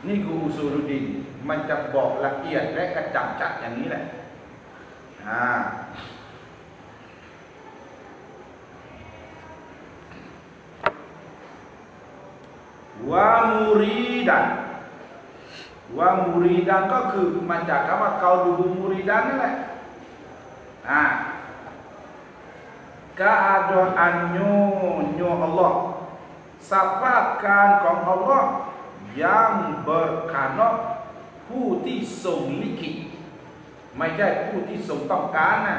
นี่คืออุสูรุดิน มันจะบอกละเอียดและกระจ่างชัดอย่างนี้แหละอ่าวามูรีดันวามูรีดันก็คือมาจากคำว่าเกาดูมูรีดันนั่นแหละอ่า keadaannya Allah Sapakan kong Allah yang berkanok ผู้ที่ทรงลิขิตไม่ใช่ผู้ที่ทรงต้องการนะ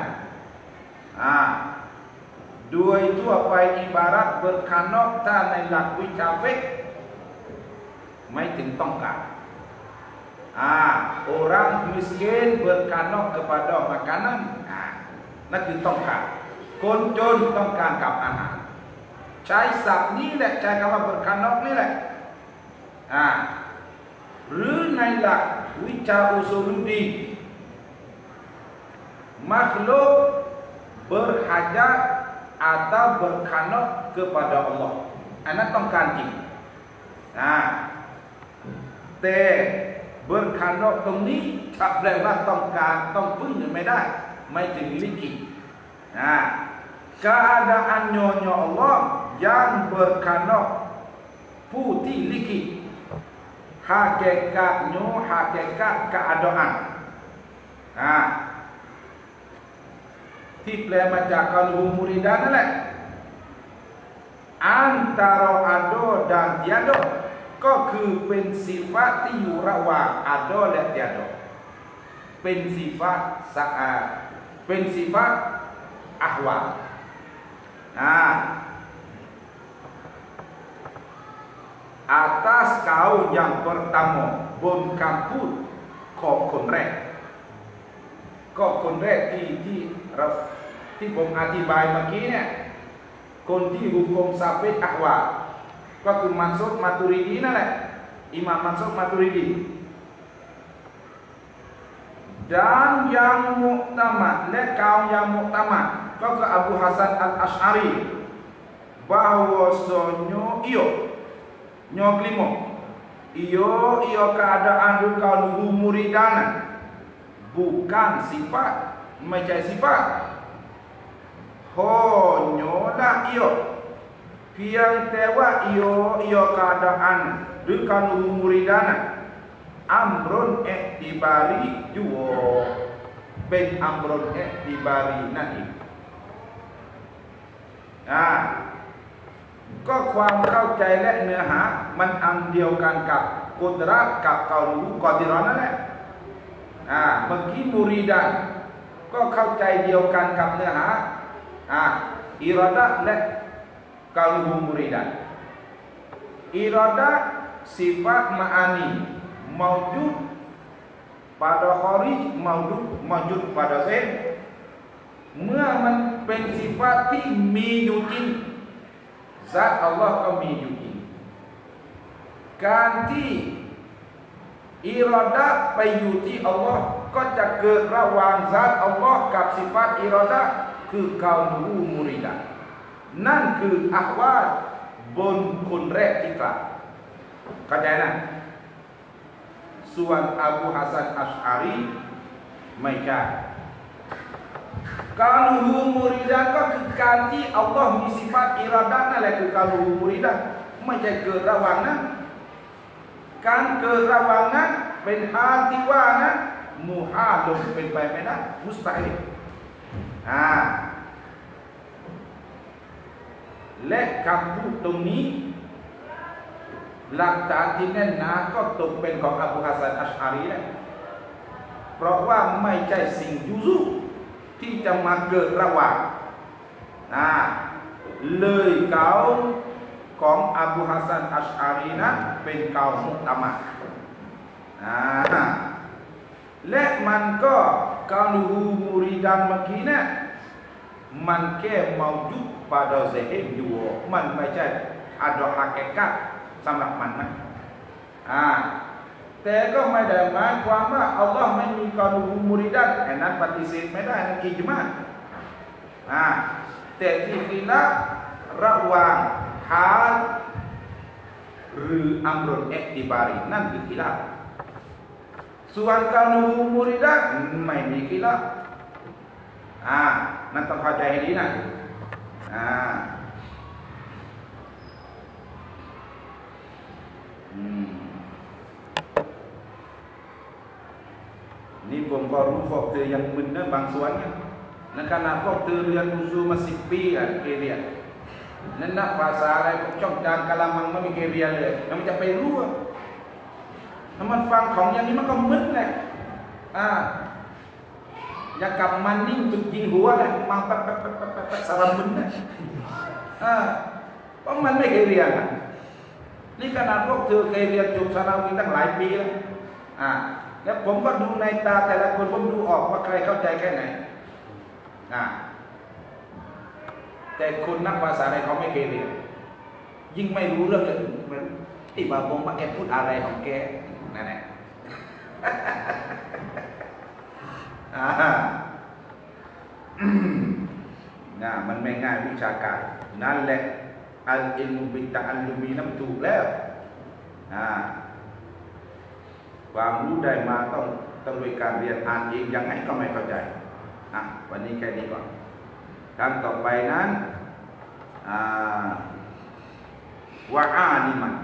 อ่าโดยทั่วไปอิบารัต berkanok ถ้าในหลักวิชาเฟกไม่ถึงต้องการ ah orang miskin berkanok kepada makanan ah นั่น คนจนต้องการกับอาหาร ใช้ศัพท์นี้แหละใช้คำว่าเปิดคานอกนี่แหละอ่าหรือในหลักวิชาอุสุลุดี makhluk berhajat atau berkanok kepada Allah อันนั้นต้องการจริงอ่าแต่เบิร์คานอกตรงนี้ถ้าแปลว่าต้องการต้องพึ่งไม่ได้ ไม่ถึงลิขิตอ่า keadaan nyonya Allah yang berkanok putih liki hakikatnya hakikat keadaan ha ที่แปลมาจากกาลูมุริดานั่นแหละ antara ado dan tiado ก็คือเป็นสิฟัตที่อยู่ระหว่าง ado และ tiado เป็นสิฟัตสะอาดเป็นสิฟัตอหวา Nah, atas kaum yang pertama bom kaput kokonre kokonre di di raf di bom ati bai maki ni. Konti hukum sapit akwa kau tu maksud maturidi ni lah imam maksud maturidi. Dan yang muktamad ni kaum yang muktamad. Kau Abu Hasan Al-Ash'ari. Bahawasanya iyo. Nyo kelima. Iyo iyo keadaan duka luhu muridana Bukan sifat Macam sifat. Honyolah iyo. Piang tewa iyo iyo keadaan duka luhu muridana Amrun ektibari juo. Ben amrun ektibari nanti อ่าก็ความเข้าใจและเนื้อหา มันอันเดียวกันกับกุตระกับเกาลูกอติรอนนั่นแหละอ่าเมื่อกี้มูรีดันก็เข้าใจเดียวกันกับเนื้อหาอ่าอิรอดะและเกาลูมูรีดันอิรอดะ sifat ma'ani maujud pada kharij maujud maujud pada zain เมื่อมันเป็นสิฟัตที่มีอยู่จริงซาตอัลลอฮ์ก็มีอยู่จริง การที่อิรอดะไปอยู่ที่อัลลอฮ์ก็จะเกิดระหว่างซาตอัลลอฮ์กับสิฟัตอิรอดะคือเกาลูมุริดะนั่นคืออัควาบนคนแรกที่กล่าวเข้าใจนะส่วนอบูฮัสซันอัชอารีไม่ใช่ Kaluhu muridan ก็คือการที่อัลลอฮ์มีสิฟัตอิราดะนั่นแหละคือการลูมุริดันไม่ใช่เกิดระหว่างนั้นการเกิดระหว่างนั้นเป็นฮาที่ว่านะมูฮาลงเป็นไปไม่ได้มุสตาฮิลอ่าและคำพูดตรงนี้หลักฐานที่แน่นหนาก็ตกเป็นของอบูฮัสซันอัชอารีแหละเพราะว่าไม่ใช่สิ่งยุซุ ที่จะมาเกิดระหว่างนะเลยเก่าของอบูฮัสซันอัชอารีนั้นเป็นเก่ามุตมะอ่าและมันก็กาลูมูริดันเมื่อกี้เนี่ยมันแค่มายุด pada zahir dua man macam ada hakikat สำหรับมันนะอ่า แต่ก็ไม่ได้หมายความว่าอัลลอฮ์ไม่มีกาลูมุริดันอันนั้นปฏิเสธไม่ได้นั่นกิจมาอ่าแต่ที่กีละระหว่างฮาลหรืออัมรุนเอกติบารีนั่นคือกีละส่วนกาลูมุริดันไม่มีกีละอ่านั่นต้องเข้าใจให้ดีนะอ่าอืม นี่ผมก็รู้พวกเธอยังมึนนะบางส่วนนะนั่นขนาดพวกเธอเรียนอุซูมาสิบปีอะเคเรียนนั่นนักภาษาอะไรพวกช่องจานกะละมังไม่มีเคเรียนเลยแล้วมันจะไปรู้อะถ้ามันฟังของอย่างนี้มันก็มึนแหละอ่าอย่ากลับมันนิ่งจุดยิงหัวเลยมาแป๊บแป๊บแป๊บแป๊บแป๊บสารมึนนะอ่าเพราะมันไม่เคยเรียนอะนี่ขนาดพวกเธอเคยเรียนจบสาราวีตั้งหลายปีแล้วอ่า แล้วผมก็ดูในตาแต่ละคนผมดูออกว่าใครเข้าใจแค่ไหนอ่าแต่คนนักภาษาอะไรเขาไม่เคยเรียนยิ่งไม่รู้เรื่องเลยเหมือนที่บาบงมาแกพูดอะไรของแกนั่นแหละนะมันไม่ง่ายวิชาการ นั่นแหละอัลอิลมุบิตะอัลลุมีน้ำถูกแล้วอ่า ความรู้ได้มาต้องต้องด้วยการเรียนอ่านเองยังไงก็ไม่เข้าใจอะวันนี้แค่นี้ก่อนครั้งต่อไปนั้นอ่าวะอานิมัน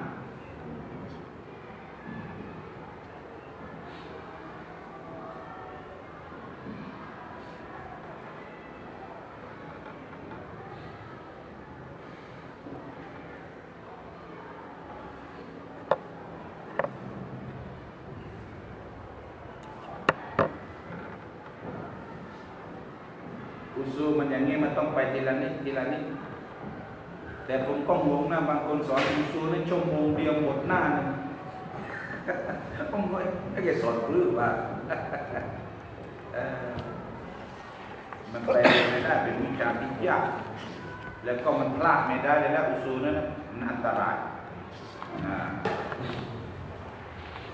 อุซูมันอย่างนี้มันต้อง ไปทีละนิดทีละนิดแต่ผมก็งงนะบางคนสอนอุซูในชั่วโมงเดียวหมดหน้าหนึงผมก็ไม่แกสอนรื้อว่าเออมันแปลไม่ได้เป็นวิชาที่ยากแล้วก็มันพลาดไม่ได้เลยนะอุซูนั้นนะมันอันตราย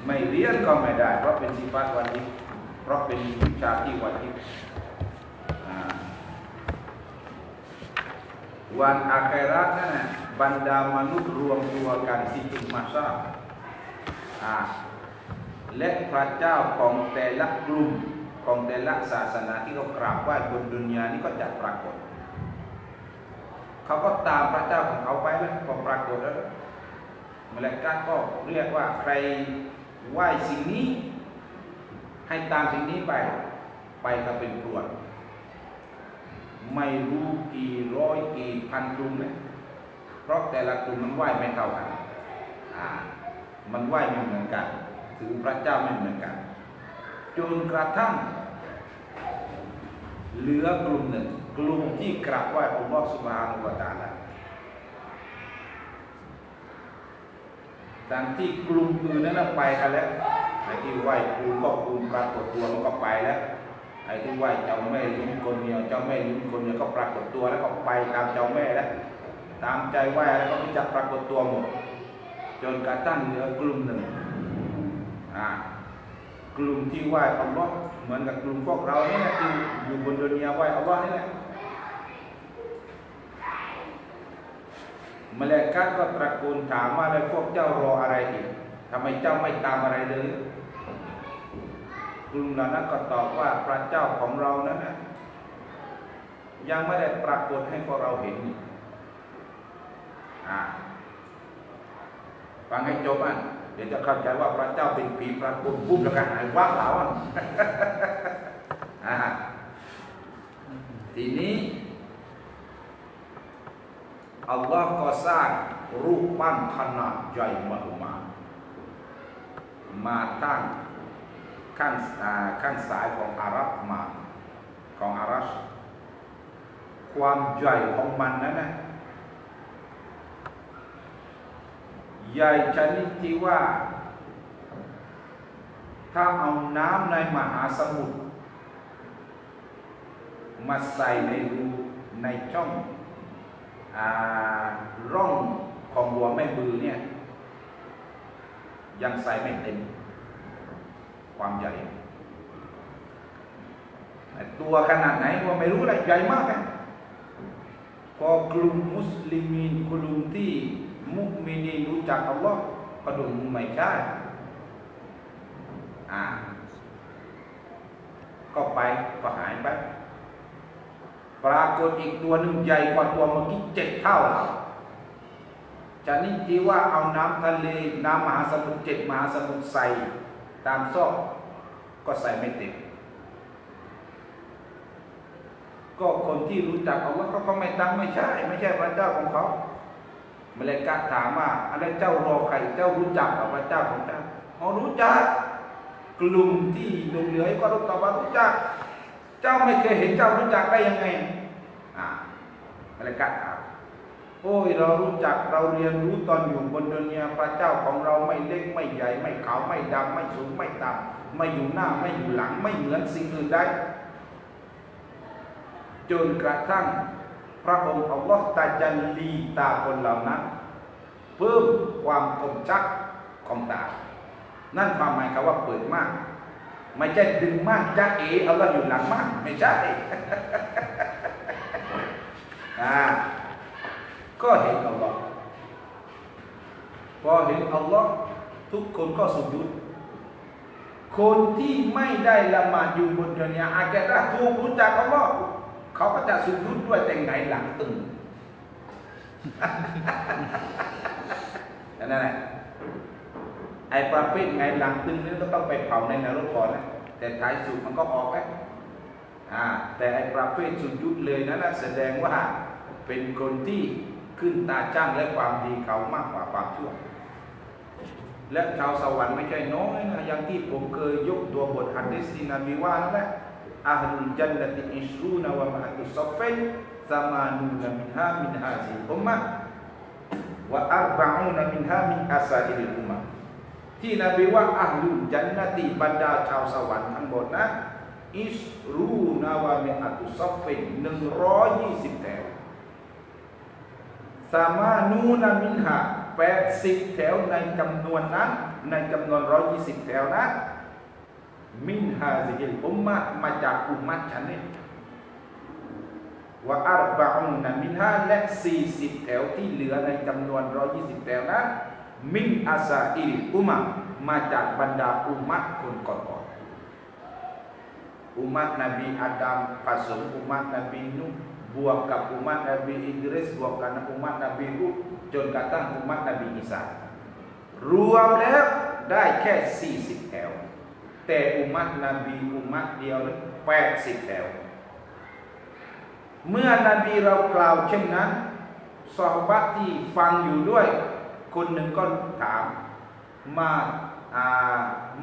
ไม่เรียนก็ไม่ได้ เพราะเป็นสิฟัตวันนี้เพราะเป็นวิชาที่วันนี้ วันอาคราตนั่นนะบรรดามนุษย์รวมตัวกันที่จุดมาซาอ่าและพระเจ้าของแต่ละกลุ่มของแต่ละศาสนาที่เขากราบไหว้บนดุนยานี้ก็จะปรากฏ เขาก็ตามพระเจ้าของเขาไปแล้วพอปรากฏแล้วมาเลกาก็เรียกว่าใครไหว้สิ่งนี้ ให้ตามสิ่งนี้ไป ไปก็เป็นกรวด ไม่รู้กี่ร้อยกี่พันกลุ่มเลยเพราะแต่ละกลุ่มมันไหวไม่เท่ากันอ่ามันไหวไม่เหมือนกันถือพระเจ้าไม่เหมือนกันจนกระทั่ง เหลือกลุ่มหนึ่ง กลุ่มที่กราบไหว้อัลลอฮฺสุบานุวตาลาดังที่กลุ่มอื่นนั้นไปกันแล้วไอ้ที่ไหว้ครูก็กลุ่มปรากฏตัวมันก็ไปแล้ว ไอ้ที่ไหวเจ้าแม่ลิ้นคนเดียวเจ้าแม่ลิ้นคนเดียวก็ปรากฏตัวแล้วก็ไปตามเจ้าแม่แล้วตามใจไหวแล้วก็จะปรากฏตัวหมด จนกระทั่งเหลือกลุ่มหนึ่งอ่ากลุ่มที่ไหวอัลลอฮ์เหมือนกับกลุ่มพวกเราเนี่ยที่อยู่บนดุนยาไหวอัลลอฮ์นี่แหละมาเลกัดก็ตระกูลถามว่าแล้วพวกเจ้ารออะไรอีกทำไมเจ้าไม่ตามอะไรเลย กลุ่มเหล่านั้นก็ตอบว่าพระเจ้าของเรานั้นนะยังไม่ได้ปรากฏให้พวกเราเห็นอ่าฟังให้จบอะเดี๋ยวจะเข้าใจว่าพระเจ้าเป็นผีปรากฏปุ๊บแล้วก็หายว่าเหลาอะอ่าทีนี้อัลลอฮ์ก็สร้างรูปปั้นขนาดใหญ่มหึมา มาตั้ง ข้างข้างซ้ายของอารับมาของอารัชความใหญ่ของมันนั้นนะใหญ่ชนิดที่ว่า ถ้าเอาน้ำในมหาสมุทรมาใส่ในรูในช่องอร่องของหัวแม่บือเนี่ย ยังใส่ไม่เต็ม ความใหญ่ตัวขนาดไหนว่าไม่รู้เลยใหญ่มากนะพอกลุ่มมุสลิมีนกลุ่มที่มุมินีรู้จักอัลลอฮ์ก็ดูไม่ใช่อ่าก็ไปก็หายไปปรากฏอีกตัวหนึ่งใหญ่กว่าตัวเมื่อกี้เจ็ดเท่าจะนี่ที่ว่าเอาน้ำทะเลน้ำมหาสมุทรเจ็ดมหาสมุทรใส่ ตามซอกก็ใส่ไม่เต็มก็คนที่รู้จักเอาว่าเขาก็ไม่ตั้งไม่ใช่ ไม่ใช่พระเจ้าของเขาเมลกาถามว่าอะไรเจ้ารอใครเจ้ารู้จักกับพระเจ้าของเจ้าเขารู้จักกลุ่มที่ลงเหลือก็รู้ตอบว่ารู้จัก เจ้าไม่เคยเห็นเจ้ารู้จักได้ยังไงอ่าเมลกาถาม โอ้ยเรารู้จักเราเรียนรู้ตอนอยู่บนดุนยาพระเจ้าของเราไม่เล็กไม่ใหญ่ ไม่ขาวไม่ดำไม่สูงไม่ต่ำไม่อยู่หน้าไม่อยู่หลังไม่เหมือนสิ่งอื่นใดจนกระทั่งพระองค์อัลลอฮ์ตาจันลีตาคนเหล่านั้น เพิ่มความคมชัดของตา นั่นความหมายคำว่าเปิดมาก ไม่ใช่ดึงมากจ้าเออัลลอฮ์อยู่หลังมาก ไม่ใช่อ่า ก็เห็นอัลลอฮ์พอเห็นอัลลอฮ์ทุกคนก็สุยุดคนที่ไม่ได้ละหมาดอยู่บนดุนยาอาจจะถูกรู้จักอัลลอฮ์เขาก็จะสุยุดด้วยแต่งไหนหลังตึงนั่นแหละไอ้ประเภทไงหลังตึงนี่ก็ต้องไปเผาในนรกก่อนนะแต่ท้ายสุดมันก็ออกแล้วอ่าแต่ไอ้ประเภทสุยุดเลยนั้นแสดงว่าเป็นคนที่ ขึ้นตาจ้างและความดีเขามากกว่าความชั่ว และชาวสวรรค์ไม่ใช่น้อยนะอย่างที่ผมเคยยกตัวบทฮัดดิสที่นบีว่านั่นแหละأهل الجنة عشرون ومائة صف ثمانون منها من هذه الأمة وأربعون منها من سائر الأممที่นบีว่าأهل الجنةบรรดาชาวสวรรค์ทั้งหมดนะعشرون ومائة صفหนึ่งร้อยยี่สิบแถว สามานูนมินฮาแปดสิบแถวในจำนวนนั้น ในจำนวนร้อยยี่สิบแถวนั้นมินฮาซิฮิลอุมมะมาจากอุมมัตฉันนี่ว่าอัรบะอุนนมินฮาและสี่สิบแถวที่เหลือในจำนวนร้อยยี่สิบแถวนั้นมินอาซาอิลอุมมะมาจากบรรดาอุมมัตคนก่อนๆอุมมัตนบี อาดัมผสมอุมมัตนบีนุบวกกับอุมัตนบีอิดริสบวกกับอุมัตนบีอุจนกระทั่งอุมัตนบีอิสารวมแล้วได้แค่สี่สิบแถว แต่อุมัตนบีอุมัตเดียวนั้นแปดสิบแถว เมื่อนบีเรากล่าวเช่นนั้นสอบบัตที่ฟังอยู่ด้วย คนหนึ่งก็ถามมาอา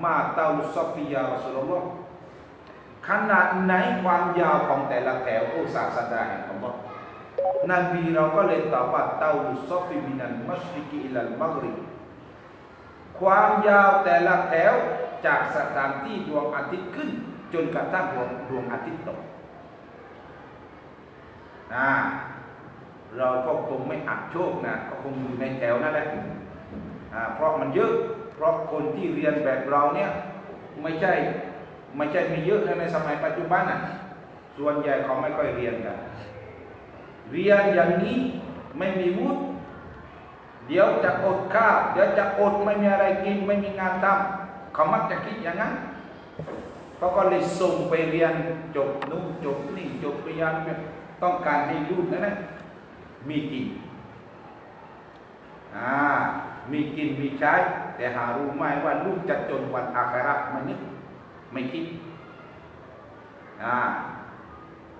มาเตาซอฟิยารสุลลอฮ์ ขนาดไหนความยาวของแต่ละแถวโอ้ศาสดาแห่งอัลลอฮ์นบีเราก็เลยตอบว่าเตาซอฟิมินันมัชริกิอิลัลมักริบความยาวแต่ละแถวจากสถานที่ดวงอาทิตย์ขึ้น จนกระทั่งดวงดวงอาทิตย์ตกนะเราก็คงไม่อัดโชคนะก็คงอยู่ในแถวนั่นแหละอ่าเพราะมันเยอะ เพราะคนที่เรียนแบบเราเนี่ยไม่ใช่ ไม่ใช่มีเยอะในสมัยปัจจุบันน่ะ ส่วนใหญ่เขาไม่ค่อยเรียนกัน เรียนอย่างนี้ไม่มีวุฒิเดี๋ยวจะอดข้าวเดี๋ยวจะอดไม่มีอะไรกินไม่มีงานทำเขามักจะคิดอย่างนั้นเขาก็เลยส่งไปเรียนจบนู่นจบนี่จบปริญญาต้องการให้ลูกนั่นนะมีกินอ่ามีกินมีใช้ แต่หารู้ไหมว่าลูกจะจนวันอาครามันนี่ ไม่คิดอ่า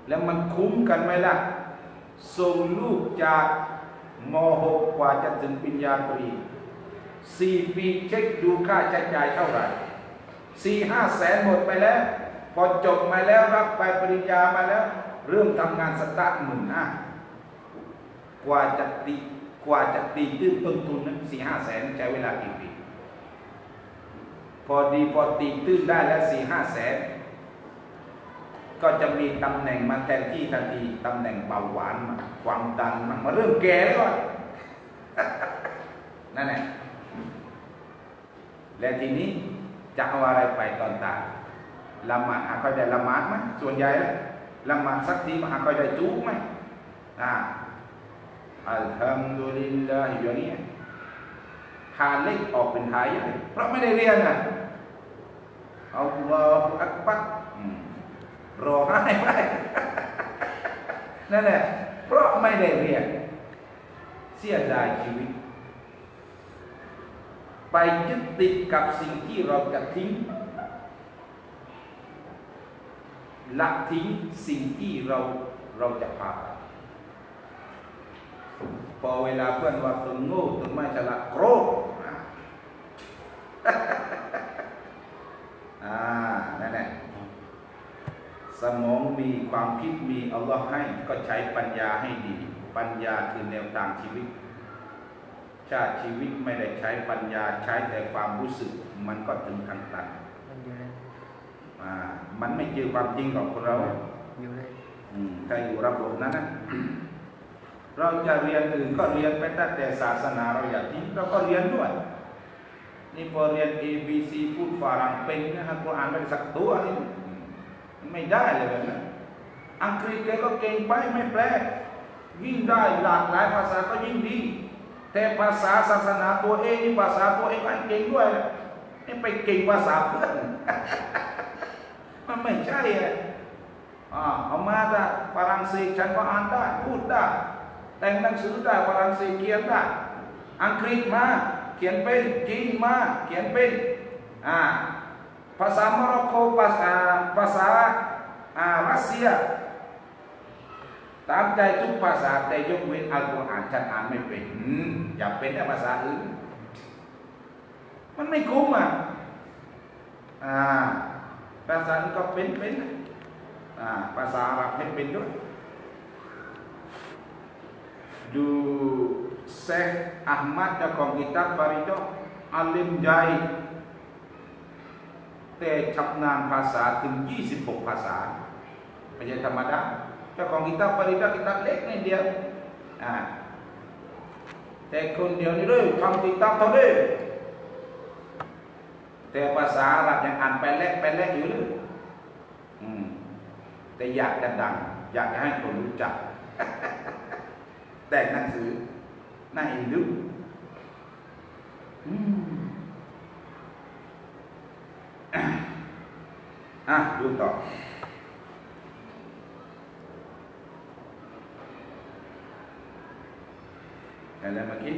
แล้วมันคุ้มกันไหมล่ะ ส่งลูกจากม .6 กว่าจะถึงปริญญาตรีสี่ปีเช็คดูค่าใช้จ่ายเท่าไหร่สี่ห้าแสนหมดไปแล้ว พอจบมาแล้วรับไปปริญญามาแล้ว เริ่มทำงานสตาร์ทหมื่นห้ากว่าจะติกว่าจะตีตื้นต้นทุนนั้นสี่ห้าแสนใช้เวลากี่ปี พอดีพอตีตื้นได้แล้วสี่ห้าแสนก็จะมีตำแหน่งมาแทนที่ทันทีตำแหน่งเบาหวานมาความดันมามาเริ่มแก่แล้วก่อนนั่นแหละและทีนี้จะเอาอะไรไปตอนตายละหมาดหาค่อยได้ละหมาดไหมส่วนใหญ่แล้วละหมาดสักทีมาหาค่อยได้จุกไหมอ่าอัลฮัมดุลิลลาฮิอย่างนี้ หาเล็กออกเป็นหายใหญ่เพราะไม่ได้เรียนอะอัลออักบัรรอให้ไปนั่นแหละเพราะไม่ได้เรียน เสียดายชีวิต ไปยึดติดกับสิ่งที่เราจะทิ้งละทิ้งสิ่งที่เราเราจะพา พอเวลาเพื่อนว่าตึงโง่ตึงไม่ฉลาดโกรธอ่านั่นแหละสมองมีความคิดมีอัลลอฮ์ให้ก็ใช้ปัญญาให้ดี ปัญญาคือแนวทางชีวิต ชาติชีวิตไม่ได้ใช้ปัญญาใช้แต่ความรู้สึก มันก็ถึงทางตันอ่ามันไม่เจอความจริงของคนเราอยู่เลยถ้าอยู่ระบบนั้นนะ เราจะเรียนอื่นก็เรียนไปตั้งแต่ศาสนาเราอย่าทิ้งเราก็เรียนด้วย นี่พอเรียน A B C พูดฝรั่งเป็นนะครับกุรอานไม่สักตัวนี่ไม่ได้เลยแบบนั้นอังกฤษแกก็เก่งไปไม่แปลยิ่งได้หลากหลายภาษาก็ยิ่งดี แต่ภาษาศาสนาตัวเองนี่ภาษาตัวเองมันเก่งด้วยนี่ไปเก่งภาษาเพื่อนมันไม่ใช่อะเอามาแต่ฝรั่งเศสฉันก็อ่านได้พูดได้ แต่งหนังสือได้ฝรั่งเศสเขียนได้อังกฤษมาเขียนเป็นจีนมาเขียนเป็นอ่าภาษาโมร็อกโกภาษาภาษาอ่ารัสเซีย ตามใจทุกภาษาแต่ยกเว้นอัลกุรอานฉันอ่านไม่เป็นอย่าเป็นแต่ภาษาอื่น มันไม่คุ้มอะอ่าภาษาอื่นก็เป็นเป็นอ่าภาษาอาหรับให้เป็นด้วย ดูเซคอัลมัดเจ้าของกิตาบฟาริดอัลลิมใจแต่ชำนาญภาษาถึง 26 ภาษาไม่ใช่ธรรมดาเจ้าของกิตาบฟาริดกิตาบเล็กนิดเดียวอ่าแต่คนเดียวนี่เลยทำกิตาบเท่านี้แต่ภาษาอาหรับยังอ่านไปแลกไปแลกอยู่เลยอืมแต่อยากจะดัง อยากจะให้คนรู้จัก แต่งหนังสือในลึกอะดูต่ออะไรเมื่อกี้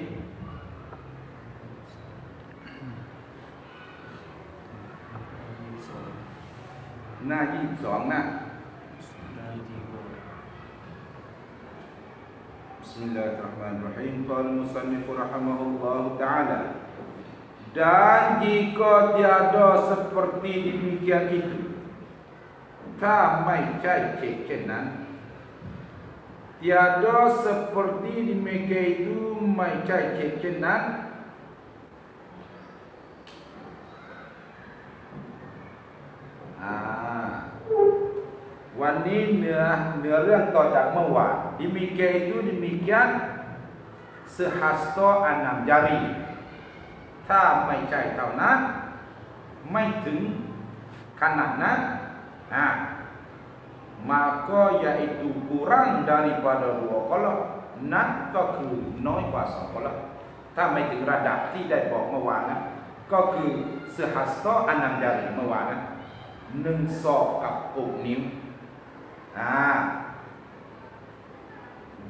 หน้ายี่สิบสองหน้า Bismillahirrahmanirrahim. Qal musannif rahimahullahu taala. Dan jika tiada seperti demikian itu. kamai cai cekenan. Tiada seperti demikian itu mai cai cekenan. วันนี้เนื้อเนื้อเรื่องต่อจากเมื่อวาน demikian itu demikian sehasto enam jari ถ้าไม่ใช่เท่านั้น ไม่ถึงขนาดนั้นอ่า maka yaitu kurang daripada dua kolak นั่นก็คือน้อยกว่าสอง kolak ถ้าไม่ถึงระดับที่ได้บอกเมื่อวานนะ ก็คือ sehasto enam jari เมื่อวานนะหนึ่งศอกกับหกนิ้ว Nah,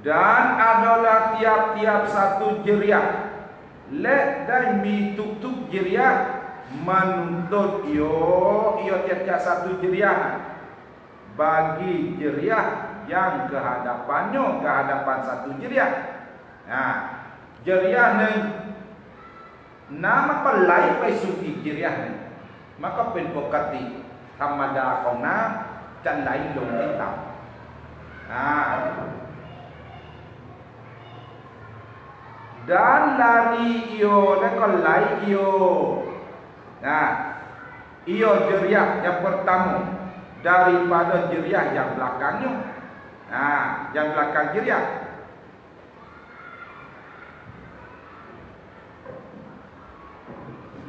dan adalah tiap-tiap satu jeriah. Let dan mi tuk-tuk jeriah. Menuntut yo yo tiap-tiap satu jeriah. Bagi jeriah yang kehadapannya kehadapan satu jeriah. Nah jeriah ni nama pelai pe suki jeriah ni. Maka pen pokati ธร รมดาของน้ำจะไหลลงที่ต่ำอ่า dan lari io dan kau lai io nah io jeriah yang pertama daripada jeriah yang belakangnya nah yang belakang jeriah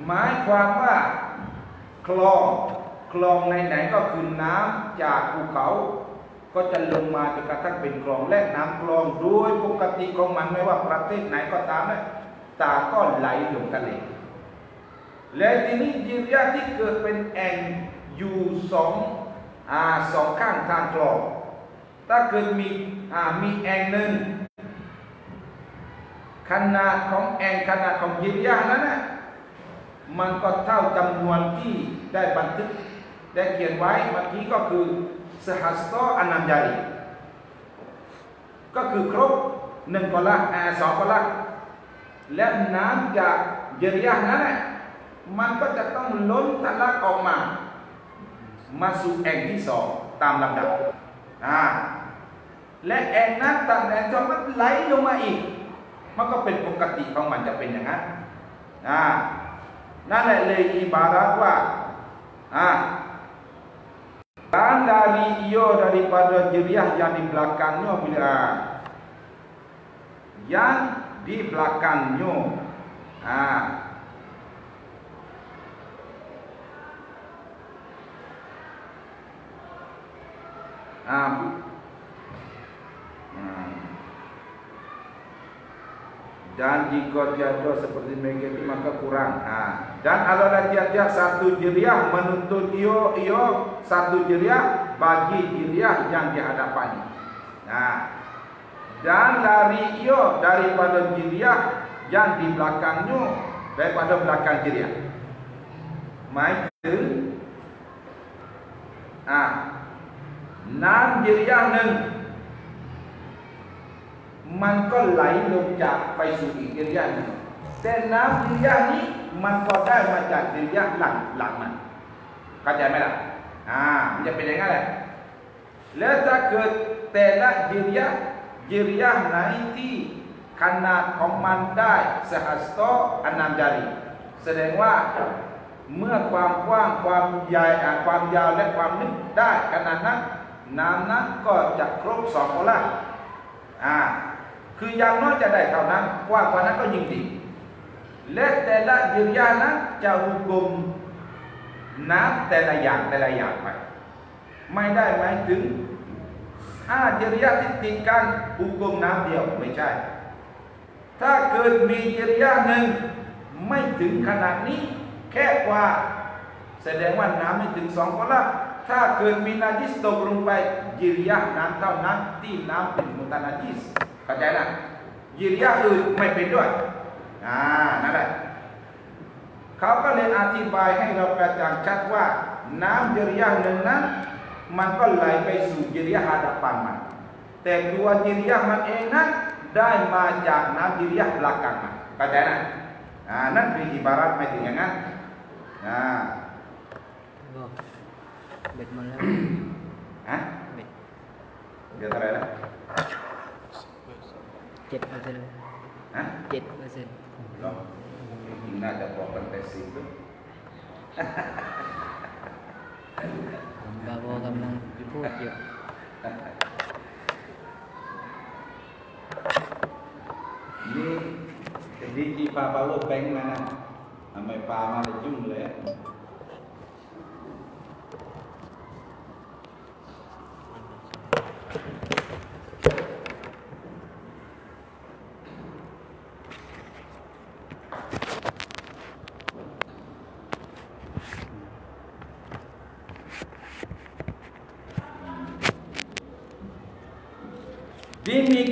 หมายความว่าคลอง คลองไหนๆก็คือน้ำจากภูเขา ก็จะลงมาจนกระทั่งเป็นคลองและน้ำคลองโดยปกติของมันไม่ว่าประเทศไหนก็ตามนะตาก็ไหลลงทะเลและทีนี้ยีรยาที่เกิดเป็นแอ่งอยู่สองอ่าสองข้างทางคลอง ถ้าเกิดมีอ่ามีแอ่งหนึ่งขนาดของแอ่งขนาดของยีรยานั้นนะมันก็เท่าจำนวนที่ได้บันทึก ได้เขียนไว้เมื่อกี้ก็คือสหัสโตอนันยารีก็คือครบหนึ่งกลักสองกลักและน้ำจากเยริยานั้นมันก็จะต้องล้นทะลักออกมา มาสู่แอ่งที่สองตามลำดับอ่าและแอ่งนั้นตามแอ่งจนมันไหลลงมาอีก มันก็เป็นปกติของมันจะเป็นอย่างนั้นอ่านั่นแหละเลยอิบารัตว่าอ่า dan dari iyo daripada jeriah yang di belakangnya bila yang di belakangnya. Ha. Ha dan jika tiada seperti itu maka kurang ha. dan adalah tiap-tiap satu jeriah menuntut iyo iyo satu jeriah bagi jeriah yang di hadapannya ha. dan lari iyo daripada jeriah yang di belakangnya daripada belakang jeriah mai tu ha. enam jeriah neng มันก็ไหลลงจากไปสู่อีกเรียหนึ่งแต่น้ำเรียนี้มันก็ได้มาจากเรียหลังหลังมันเข้าใจไหมล่ะอ่ามันจะเป็นอย่างนั้นแหละแล้วถ้าเกิดแต่ละเรียเรียไหนที่ขนาดของมันได้สหัสโตอนันจารีแสดงว่าเมื่อความกว้างความใหญ่ความยาวและความลึกได้ขนาดนั้นน้ำนั้นก็จะครบสองโอละอ่า คืออย่างน้อยจะได้เท่านั้นกว่ากว่านั้นก็ยิ่งดี และแต่ละยืนยานั้นจะหุกมน้ำแต่ละอย่างแต่ละอย่างไป ไม่ได้หมายถึงห้าจริยาที่ติดกันหุกมน้ำเดียวไม่ใช่ ถ้าเกิดมีจริยาหนึ่งไม่ถึงขนาดนี้แค่กว่า แสดงว่าน้ำไม่ถึงสองคนละถ้าเกิดมีนาจิสตกลงไปจริยานั้นเท่านั้นที่น้ำเป็นมุตานาจิส เข้าใจนะยิริยะอื่นไม่เป็นด้วยอ่านั่นแหละเขาก็เลยอธิบายให้เรากระจ่างชัดว่า น้ำยิริยะหนึ่งนั้นมันก็ไหลไปสู่ยิริยะหาดัปันมัน แต่ตัวยิริยะมันเองนั้นได้มาจากน้ำยิริยะหลักกันมันเข้าใจนะอ่านั่นคืออิบารัตไม่ถึงอย่างนั้นอ่าเบ็ดมันแล้วฮะเดี๋ยวอะไรแล้ว จ็ดเปอร์เซ็นต์ฮะเจ็ดเปอร์เซ็นต์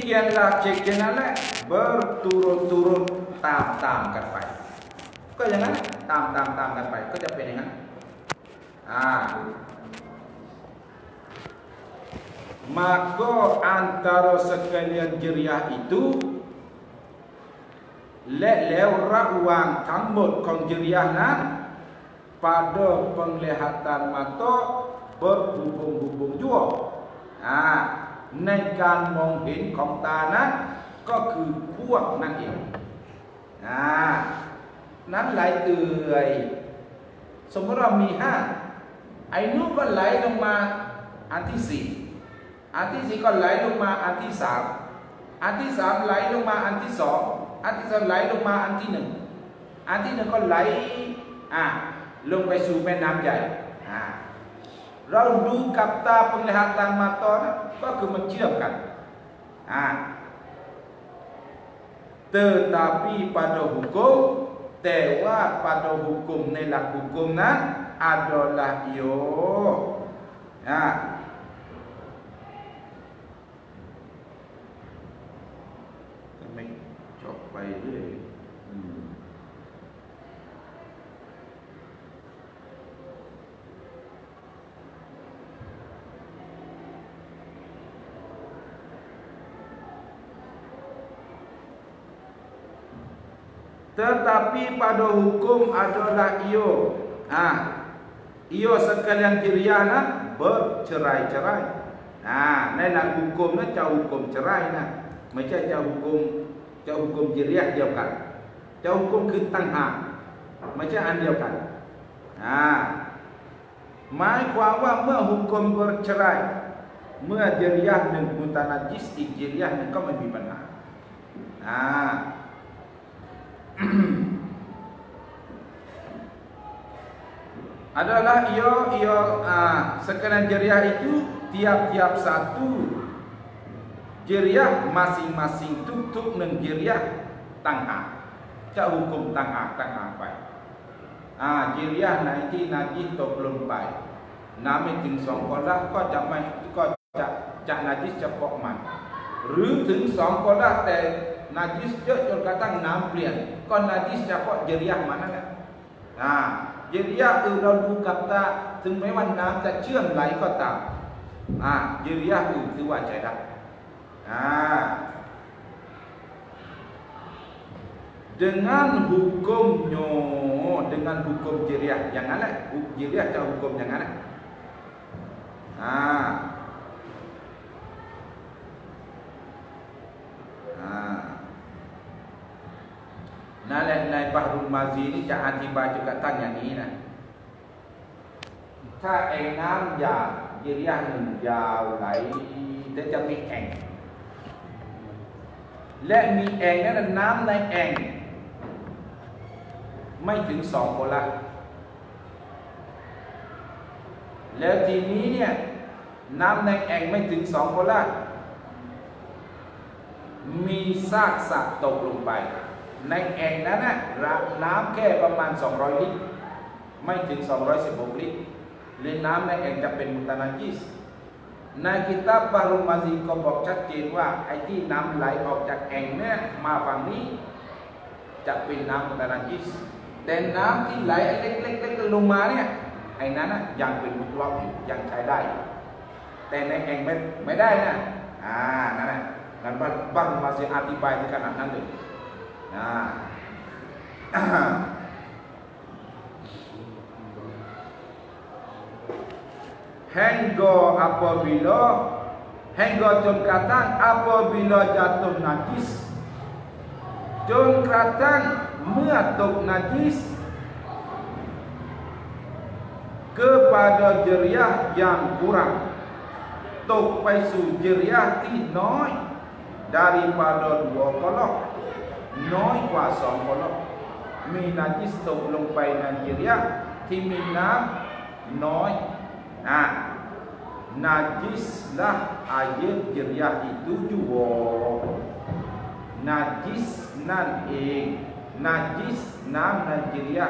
Demikianlah cekenala berturut-turut tam-tam กันไปก็อย่างนั้นตามตามตามกันไปก็จะเป็นอย่างนั้นอ่า maka antara sekalian jeriah itu และแล้วระหว่างทั้งหมดของจริยานั้น pada penglihatan mata berhubung-hubung juga อ่า ในการมองเห็นของตานั้นก็คือพวกนั่นเองอ่านั้นไหลเอื่อยสมมติว่ามีห้าไอ้นู้นก็ไหลลงมาอันที่สี่อันที่สี่ก็ไหลลงมาอันที่สามอันที่สามไหลลงมาอันที่สองอันที่สองไหลลงมาอันที่หนึ่งอันที่หนึ่งก็ไหลอ่าลงไปสู่แม่น้ำใหญ่อ่า เราดูกับตา penglihatan mata นะก็คือมันเชื่อมกันอ่า tetapi pada hukum แต่ว่า pada hukum ในหลัก hukum นั้น adalah iyo อ่าทำไมจบไปเรื่อย Tetapi pada hukum adalah iyo. Ha. Iyo sekalian jiriah nak bercerai-cerai. Ha, ni nak hukum ni jauh hukum cerai nak. Macam jauh hukum jauh hukum jiriah dia bukan. Jauh hukum ke tangha. Macam an dia bukan. Ha. หมายความว่าเมื่อหุกมbercerai เมื่อจริยะหนึ่งมุตานาจิสอีกจริยะหนึ่งก็ไม่มีปัญหาอ่า adalah ia ia ah, sekalian jeriah itu tiap-tiap satu. Jeriah masing-masing tutup neng jeriah tangha. Cak hukum tangha tangha pai ah jeriah nanti najis to belum pai nami song kolah ko jak mai ko jak jak najis cepok man หรือถึงสองคนละแต่นาจิสเยอะจนกระทั่งน้ำเปลี่ยน ก็นาจิสเฉพาะเจริยามันนั่นแหละอ่าเจริยาคือเราดูกับตาถึงแม้ว่าน้ำจะเชื่อมไหลก็ตามอ่าเจริยาคือถือว่าใจได้อ่า dengan hukumnya dengan hukum jiriah yang mana jiriah atau hukum yang mana ah Ha. Nah, ในบารุมาซีนี่จะอธิบายจุกตั้งอย่างนี้นะ ถ้าเองน้ำยาวยืดยาวหนึ่งยาวไหลแต่จะมีแอ่ง และมีแอ่งนั้นน้ำในแอ่ง ไม่ถึงสองโคละแล้วทีนี้เนี่ยน้ำในแอ่งไม่ถึงสองโคละ มีซากสัตว์ตกลงไป ในแอ่งนั้นนะน้ำแค่ประมาณ 200 ลิตร ไม่ถึง 216 ลิตรหรือน้ำในแอ่งจะเป็นมุตานาจิสในคิตาบารุมาซีก็บอกชัดเจนว่าไอ้ที่น้ำไหลออกจากแอ่งเนี่ยมาฝั่งนี้ จะเป็นน้ำมุตานาจิสแต่น้ำที่ไหลเล็กๆลงมาเนี่ยไอ้นั้นนะยังเป็นมุตลอกอยู่ยังใช้ได้ แต่ในแอ่งไม่ไม่ได้นะอ่านั่นแหละ dan bang masih atibai tekan anak nanti. Nah. Hingga apabila Hingga jun katang apabila jatuh najis Jun katang Muatuk najis Kepada jeriah yang kurang Tuk paisu jeriah ti noi daripada dua kolok น้อยกว่าสอง kolok มีนาจิสตกลงไปในเจียที่มีน้ำน้อยนะ najislah air jeriah itu juga najis นั่นเอง najis น้ำในเจีย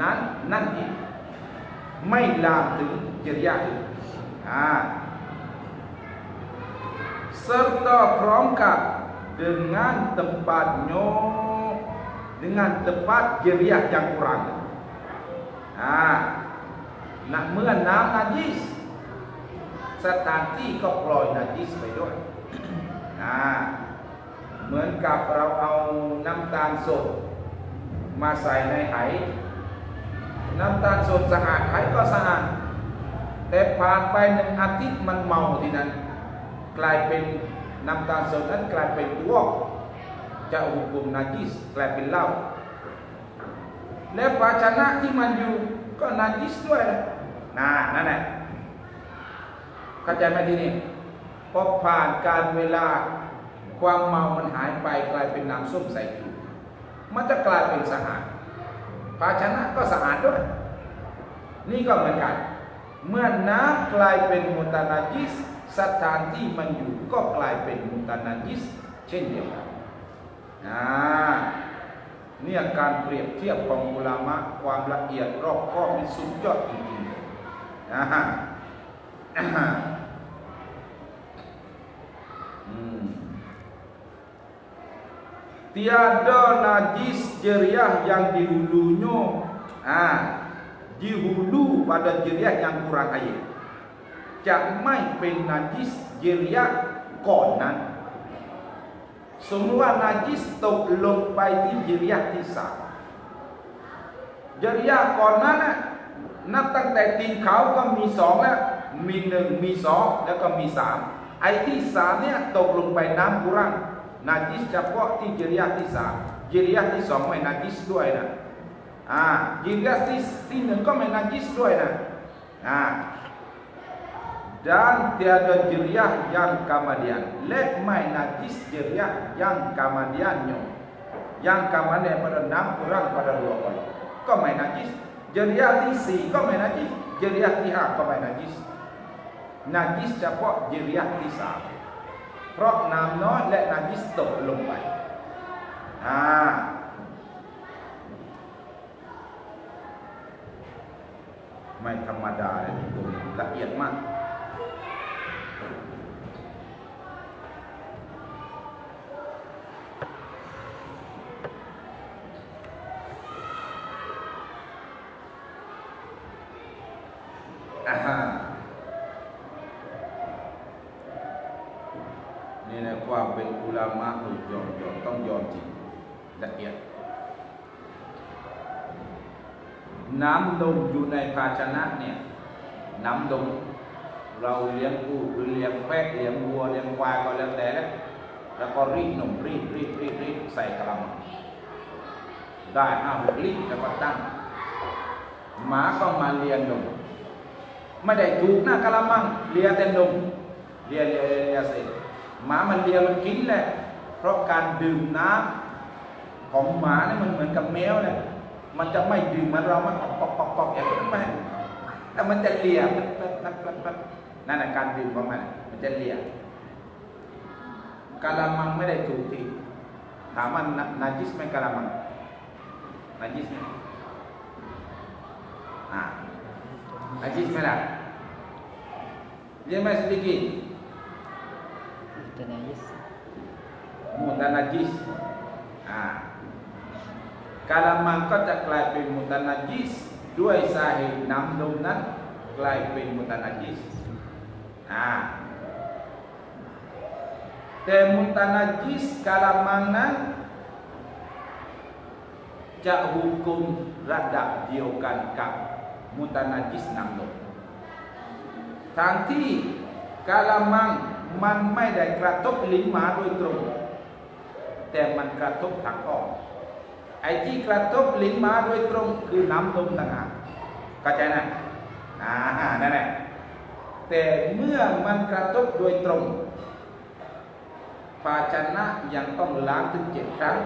นั้นนั่นเองไม่ลามถึงเจียอื่นอ่า serta perangkat dengan tempatnya dengan tempat jeriah yang kurang. Ha. Nak เมื่อน้ำ najis สถานที่ก็ปล่อย najis ไปด้วยนะเหมือนกับเราเอาน้ำตาลสดมาใส่ในไหน้ำตาลสดสะอาดไหก็สะอาดแต่ผ่านไปหนึ่งอาทิตย์มันเมาที่นั้น กลายเป็นน้ำตาลสดนั้นกลายเป็นตัวจะหุกุมนาจิสกลายเป็นเหล้าและภาชนะที่มันอยู่ก็นาจิสด้วยนะนั่นแหละเข้าใจไหมทีนี้พอผ่านการเวลาความเมามันหายไปกลายเป็นน้ำส้มใสผิวมันจะกลายเป็นสะอาดภาชนะก็สะอาดด้วย นี่ก็เหมือนกัน เมื่อน้ำกลายเป็นมุตานาจิส สถานที่มันอยู่ก็กลายเป็นมุตานาจิส เช่นเดียวกันอ่าเนี่ยการเปรียบเทียบของอุลามะความละเอียดรอบคอบนี่สุดยอดจริงๆนะฮะอืม tiada najis jeriah yang di hulunya ah di hulu pada jeriah yang kurang air จะไม่เป็นนาจิสเจริยะก่อนนั้น สมมติว่านาจิสตกลงไปที่เจริยะที่สามเจริยะก่อนนั้นนะนับตั้งแต่ตีนเขาก็มีสองแล้ว มีหนึ่งมีสองแล้วก็มีสามไอ้ที่สามเนี่ยตกลงไปน้ำกุรังนาจิสเฉพาะที่เจริยะที่สามเจริยะที่สองไม่นาจิสด้วยนะอ่าเจริยะที่ที่หนึ่งก็ไม่นาจิสด้วยนะอ่า dan tiada jeriah yang kemudian let mai najis jeriah yang kemudiannya yang kemudian pada enam kurang pada dua kali kau main najis jeriah di si kau main najis jeriah di ha kau main najis najis cepok jeriah di sa เพราะน้ำน้อยและนาจิสตกลงไปอ่าไม่ธรรมดาเลยตรงนี้ละเอียดมาก อ่านี่นะความเป็นอุลามะหรือยอมยอมต้องยอมจริงละเอียด น้ำนมอยู่ใน ภาชนะเนี่ยน้ำนมเราเลี้ยงปูหรือเลี้ยงแพะเลี้ยงวัวเลี้ยงควายก็แล้วแต่แล้วแล้วก็รีดนมรีดรีดรีดรีดใส่กะละมังได้ห้าหกลิตรแล้วก็ตั้งหมาก็มาเลี้ยงนมไม่ได้ถูกหน้ากะละมังเลียแต่นมเลียเลียเลียเลียเสร็จหมามันเลียมันกินแหละเพราะการดื่มน้ำของหมาเนี่ยมันเหมือนกับแมวเนี่ย มันจะไม่ดื่มเหมันเรามันปอกปอกปอกปอกอย่างนั้นไม่แต่มันจะเลียปั๊บปั๊บปั๊บปั๊บปั๊บนั่นแหละการดื่มของมันมันจะเลียกะละมังไม่ได้ถูกที่ถามว่านาจิสไหมกะละมังนาจิสไหมอ่า Najis merah. Dia mai sedikit. Kita najis. Mutan najis. Ha. Kalau man ก็จะกลายเป็นมุตันนาจิสด้วยสาเหตุน้ำนมนั้นกลายเป็นมุตันนาจิสอ่าแต่มุตันนาจิสกาลามังนั้นจะหุคุมระดับเดียวกันกับมุตานาจิสนำลงทางที่กาลามังมันไม่ได้กระทบลิ้นหมาโดยตรง แต่มันกระทบทางอ้อมไอ้ที่กระทบลิ้นมาโดยตรงคือน้ำนมต่างหากเข้าใจนะอ่านั่นแหละแต่เมื่อมันกระทบโดยตรง ภาชนะยังต้องล้างถึงเจ็ดครั้ง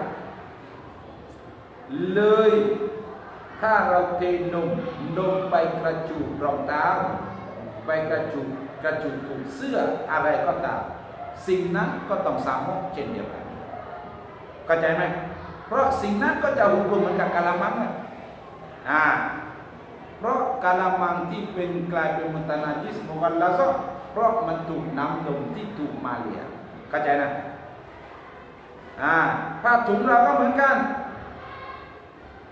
เลยถ้าเราเทนมนมไปกระจุกรองเท้าไปกระจุกกระจุกถุงเสื้ออะไรก็ตาม สิ่งนั้นก็ต้องสามกเช่นเดียวกันเข้าใจไหม เพราะสิ่งนั้นก็จะหุกุมเหมือนกับกาลามังนะอ่าเพราะกาลามังที่เป็นกลายเป็นมุตนาจิสมุวันลาซอเพราะมันถูกน้ำนมที่ถูกมาเลียเข้าใจนะอ่าผ้าถุงเราก็เหมือนกัน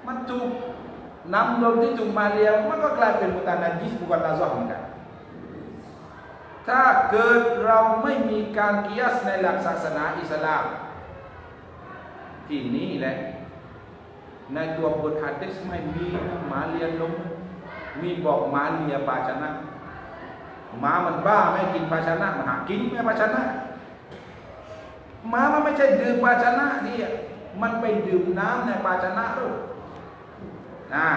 มันถูกน้ำนมที่ถูกมาเลียมันก็กลายเป็นมุตนาจิสบุกันลาซอเหมือนกันถ้าเกิดเราไม่มีการกิยาสในหลักศาสนาอิสลาม ที่นี้แหละ ในตัวบทฮัดดิสไม่มีมาเลียนมมีบอกมาเลียภาชนะหมามันบ้าไม่กินภาชนะมันหากินไม่ภาชนะหมามันไม่ใช่ดื่มภาชนะที่มันไปดื่มน้ำในภาชนะหรือนะ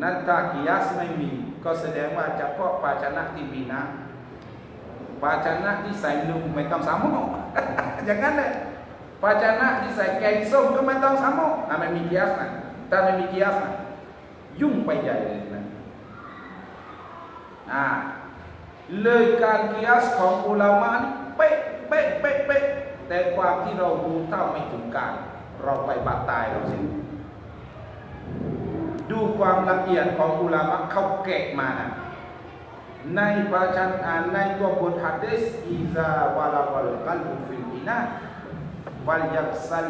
นั่นถ้ากิยาสไม่มี ก็แสดงว่าเฉพาะภาชนะที่มีน้ำ ภาชนะที่ใส่นมไม่ต้องสามโมงอย่างนั้นเลยภาชนะที่ใส่แกงส้มก็ไม่ต้องสามโมงถ้าไม่มีกิยาสนะถ้าไม่มีกิยาสนะยุ่งไปใหญ่เลยนะอ่าเลยการกิยาสของอุลามะนี่เป๊ะเป๊ะเป๊ะเป๊ะแต่ความที่เรารู้เท่าไม่ถึงการ เราไปบาดตายเราสิดูความละเอียดของอุลามะเขาแกะมานะ ในภาชนะในตัวบท ฮะดีษ อิซาวาลาวลกัลบุฟิลอินาฟัลยักซัล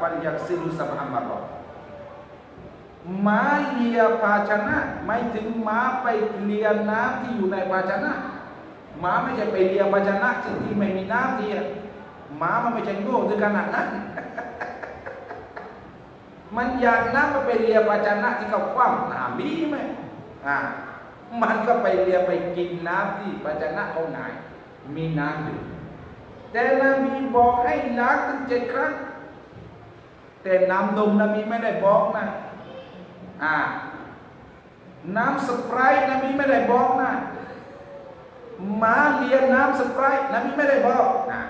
ฟัลยักซิลุสับฮัมมารอม้าเลียภาชนะไม่ถึงหมาไปเลียน้ำที่อยู่ในภาชนะหมาไม่ใช่ไปเลียภาชนะที่ไม่มีน้ำที่หมามันไม่ใช่โง่ถึงขนาดนั้นมันอยากน้ำก็ไปเลียภาชนะที่เขาคว่ำน้ำมีไหมอ่า มันก็ไปเลียไปกินน้ำที่ภาชนะเขาไหนมีน้ำอยู่แต่นบีบอกให้ล้างตั้งเจ็ดครั้ง แต่น้ำนมนบีไม่ได้บอกนะอ่าน้ำสปร์นบีไม่ได้บอกนะมาเลียน้ำสปร์นบีไม่ได้บอกนะ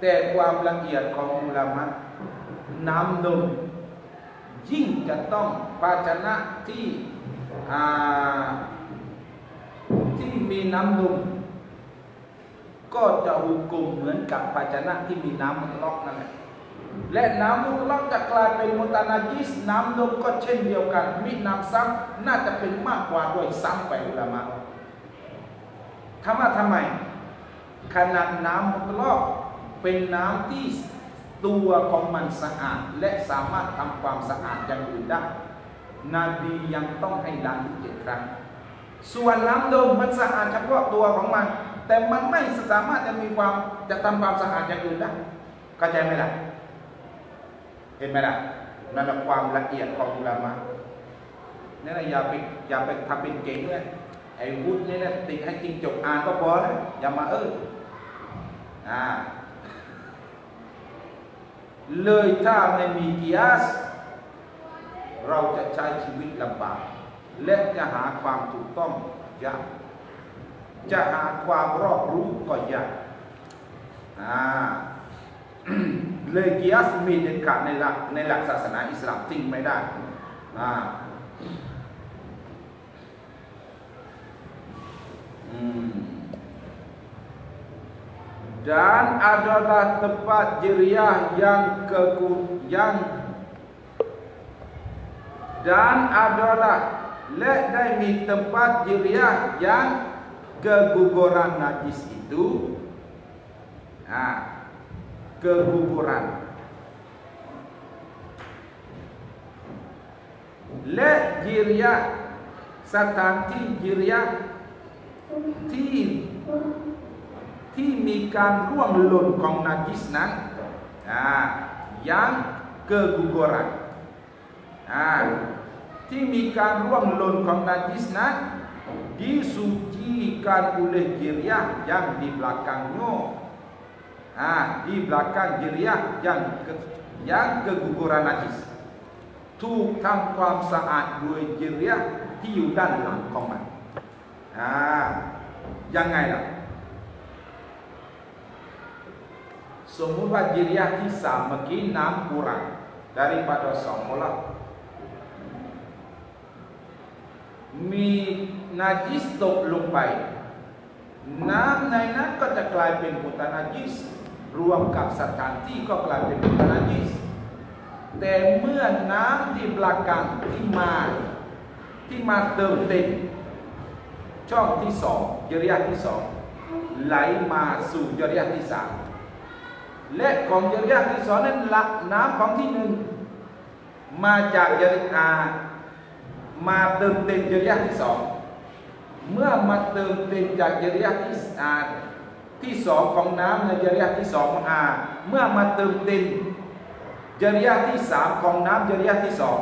แต่ความละเอียดของอุลามะน้ำนมยิ่งจะต้องภาชนะที่ ที่มีน้ำนมก็จะหุกุมเหมือนกับภาชนะที่มีน้ำมุตลอกนั่นแหละและน้ำมุตลอกจะกลายเป็นมุตานาจิสน้ำนมก็เช่นเดียวกันมีน้ำซ้ำน่าจะเป็นมากกว่าด้วยซ้ำไปอุลามะถามว่าทำไมขนาดน้ำมุตลอกเป็นน้ำที่ตัวของมันสะอาด และสามารถทำความสะอาดอย่างอื่นได้ นบียังต้องให้ล้างเจ็ดครั้ง ส่วนน้ำดมมันสะอาดเฉพาะตัวของมัน แต่มันไม่สามารถจะมีความจะทำความสะอาดอย่างอื่นได้เข้าใจไหมล่ะเห็นไหมล่ะนั่นแหละความละเอียดของอุลามะนี่นะอย่าไปอย่าไปทำเป็นเก่งเลยไอ้วุฒินี่นะติดให้จริงจบอ่านก็พอแล้วอย่ามาเอออ่าเลยถ้าไม่มีกิยาส เราจะใช้ชีวิตลำบาก และจะหาความถูกต้องยาก จะหาความรอบรู้ก็ยากเลยกิยาสมีเด็ดขาดในหลักในหลักศาสนาอิสลามทิ้งไม่ได้อืม dan adalah tempat jeriah yang keku yang dan adalah let dan mi tempat jeriah yang keguguran najis itu ha keguguran let jeriah สถานที่จิริยะที่ที่มีการร่วงหล่นของนาจิสนั้นยังเกิดกุกรัน ที่มีการร่วงหล่นของนาจิสนั้น disucikan oleh jiriah yang di belakangnya ah di belakang jiriah yang ke, yang keguguran najis ถูกทำความสะอาดโดยเจริยะที่อยู่ด้านหลังของมันอ่ายังไงล่ะ Semua jiriah kisah mungkin enam kurang daripada Semula. Mi najis tok lumpai. Nam nainan ko ta klay pen puta najis. Ruang kap sa kanti ko klay pen puta najis. แต่เมื่อน้ำที่ปลากางที่มาที่มาเติมเต็มช่องที่สองจริยาที่สองไหลมาสู่จริยาที่สามและของจริยะที่สองนั้นละน้ำของที่หนึ่งมาจากจริยา มาเติมเต็มจริยะที่สองเมื่อมาเติมเต็มจากจริยะที่อาที่สองของน้ำในจริยะที่สองอาเมื่อมาเติมเต็มจริยะที่สามของน้ำจริยะที่สอง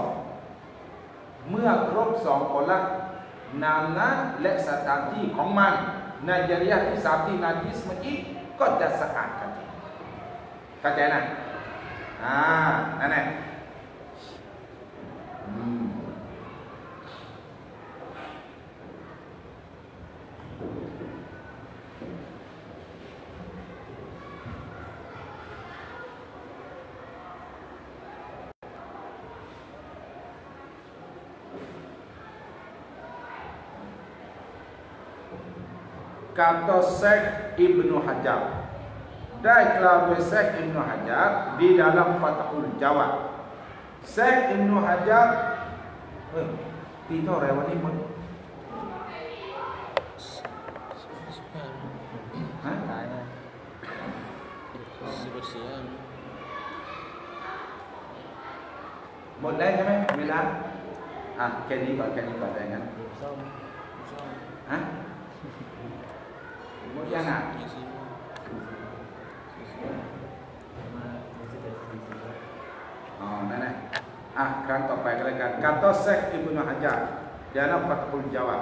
เมื่อครบสองคนละน้ำนั้นและสถานที่ของมันในจริยะที่สามที่นาจิสมื่อกี้ก็จะสะอาดกันเข้าใจนะอ่านั่นแหละอืม kata Syekh Ibnu Hajar dan kelabu Syekh Ibnu Hajar di dalam Fathul Jawab. Syekh Ibnu Hajar eh, kita rewan ni pun Boleh ke mana? Bila? Ah, kali kau, kali kau dengan. Ah, วใช่ไหมเวลาอ่ะแค่นี้ก่อนแค่นี้ก่อนได้งั้น ส้ม ฮะหมดยังอ่ะ Iya sih. อ๋อ นั่นแหละอ่ะ ครั้งต่อไปก็แล้วกัน kata Syekh Ibnu Hajar dalam Fathul Jawad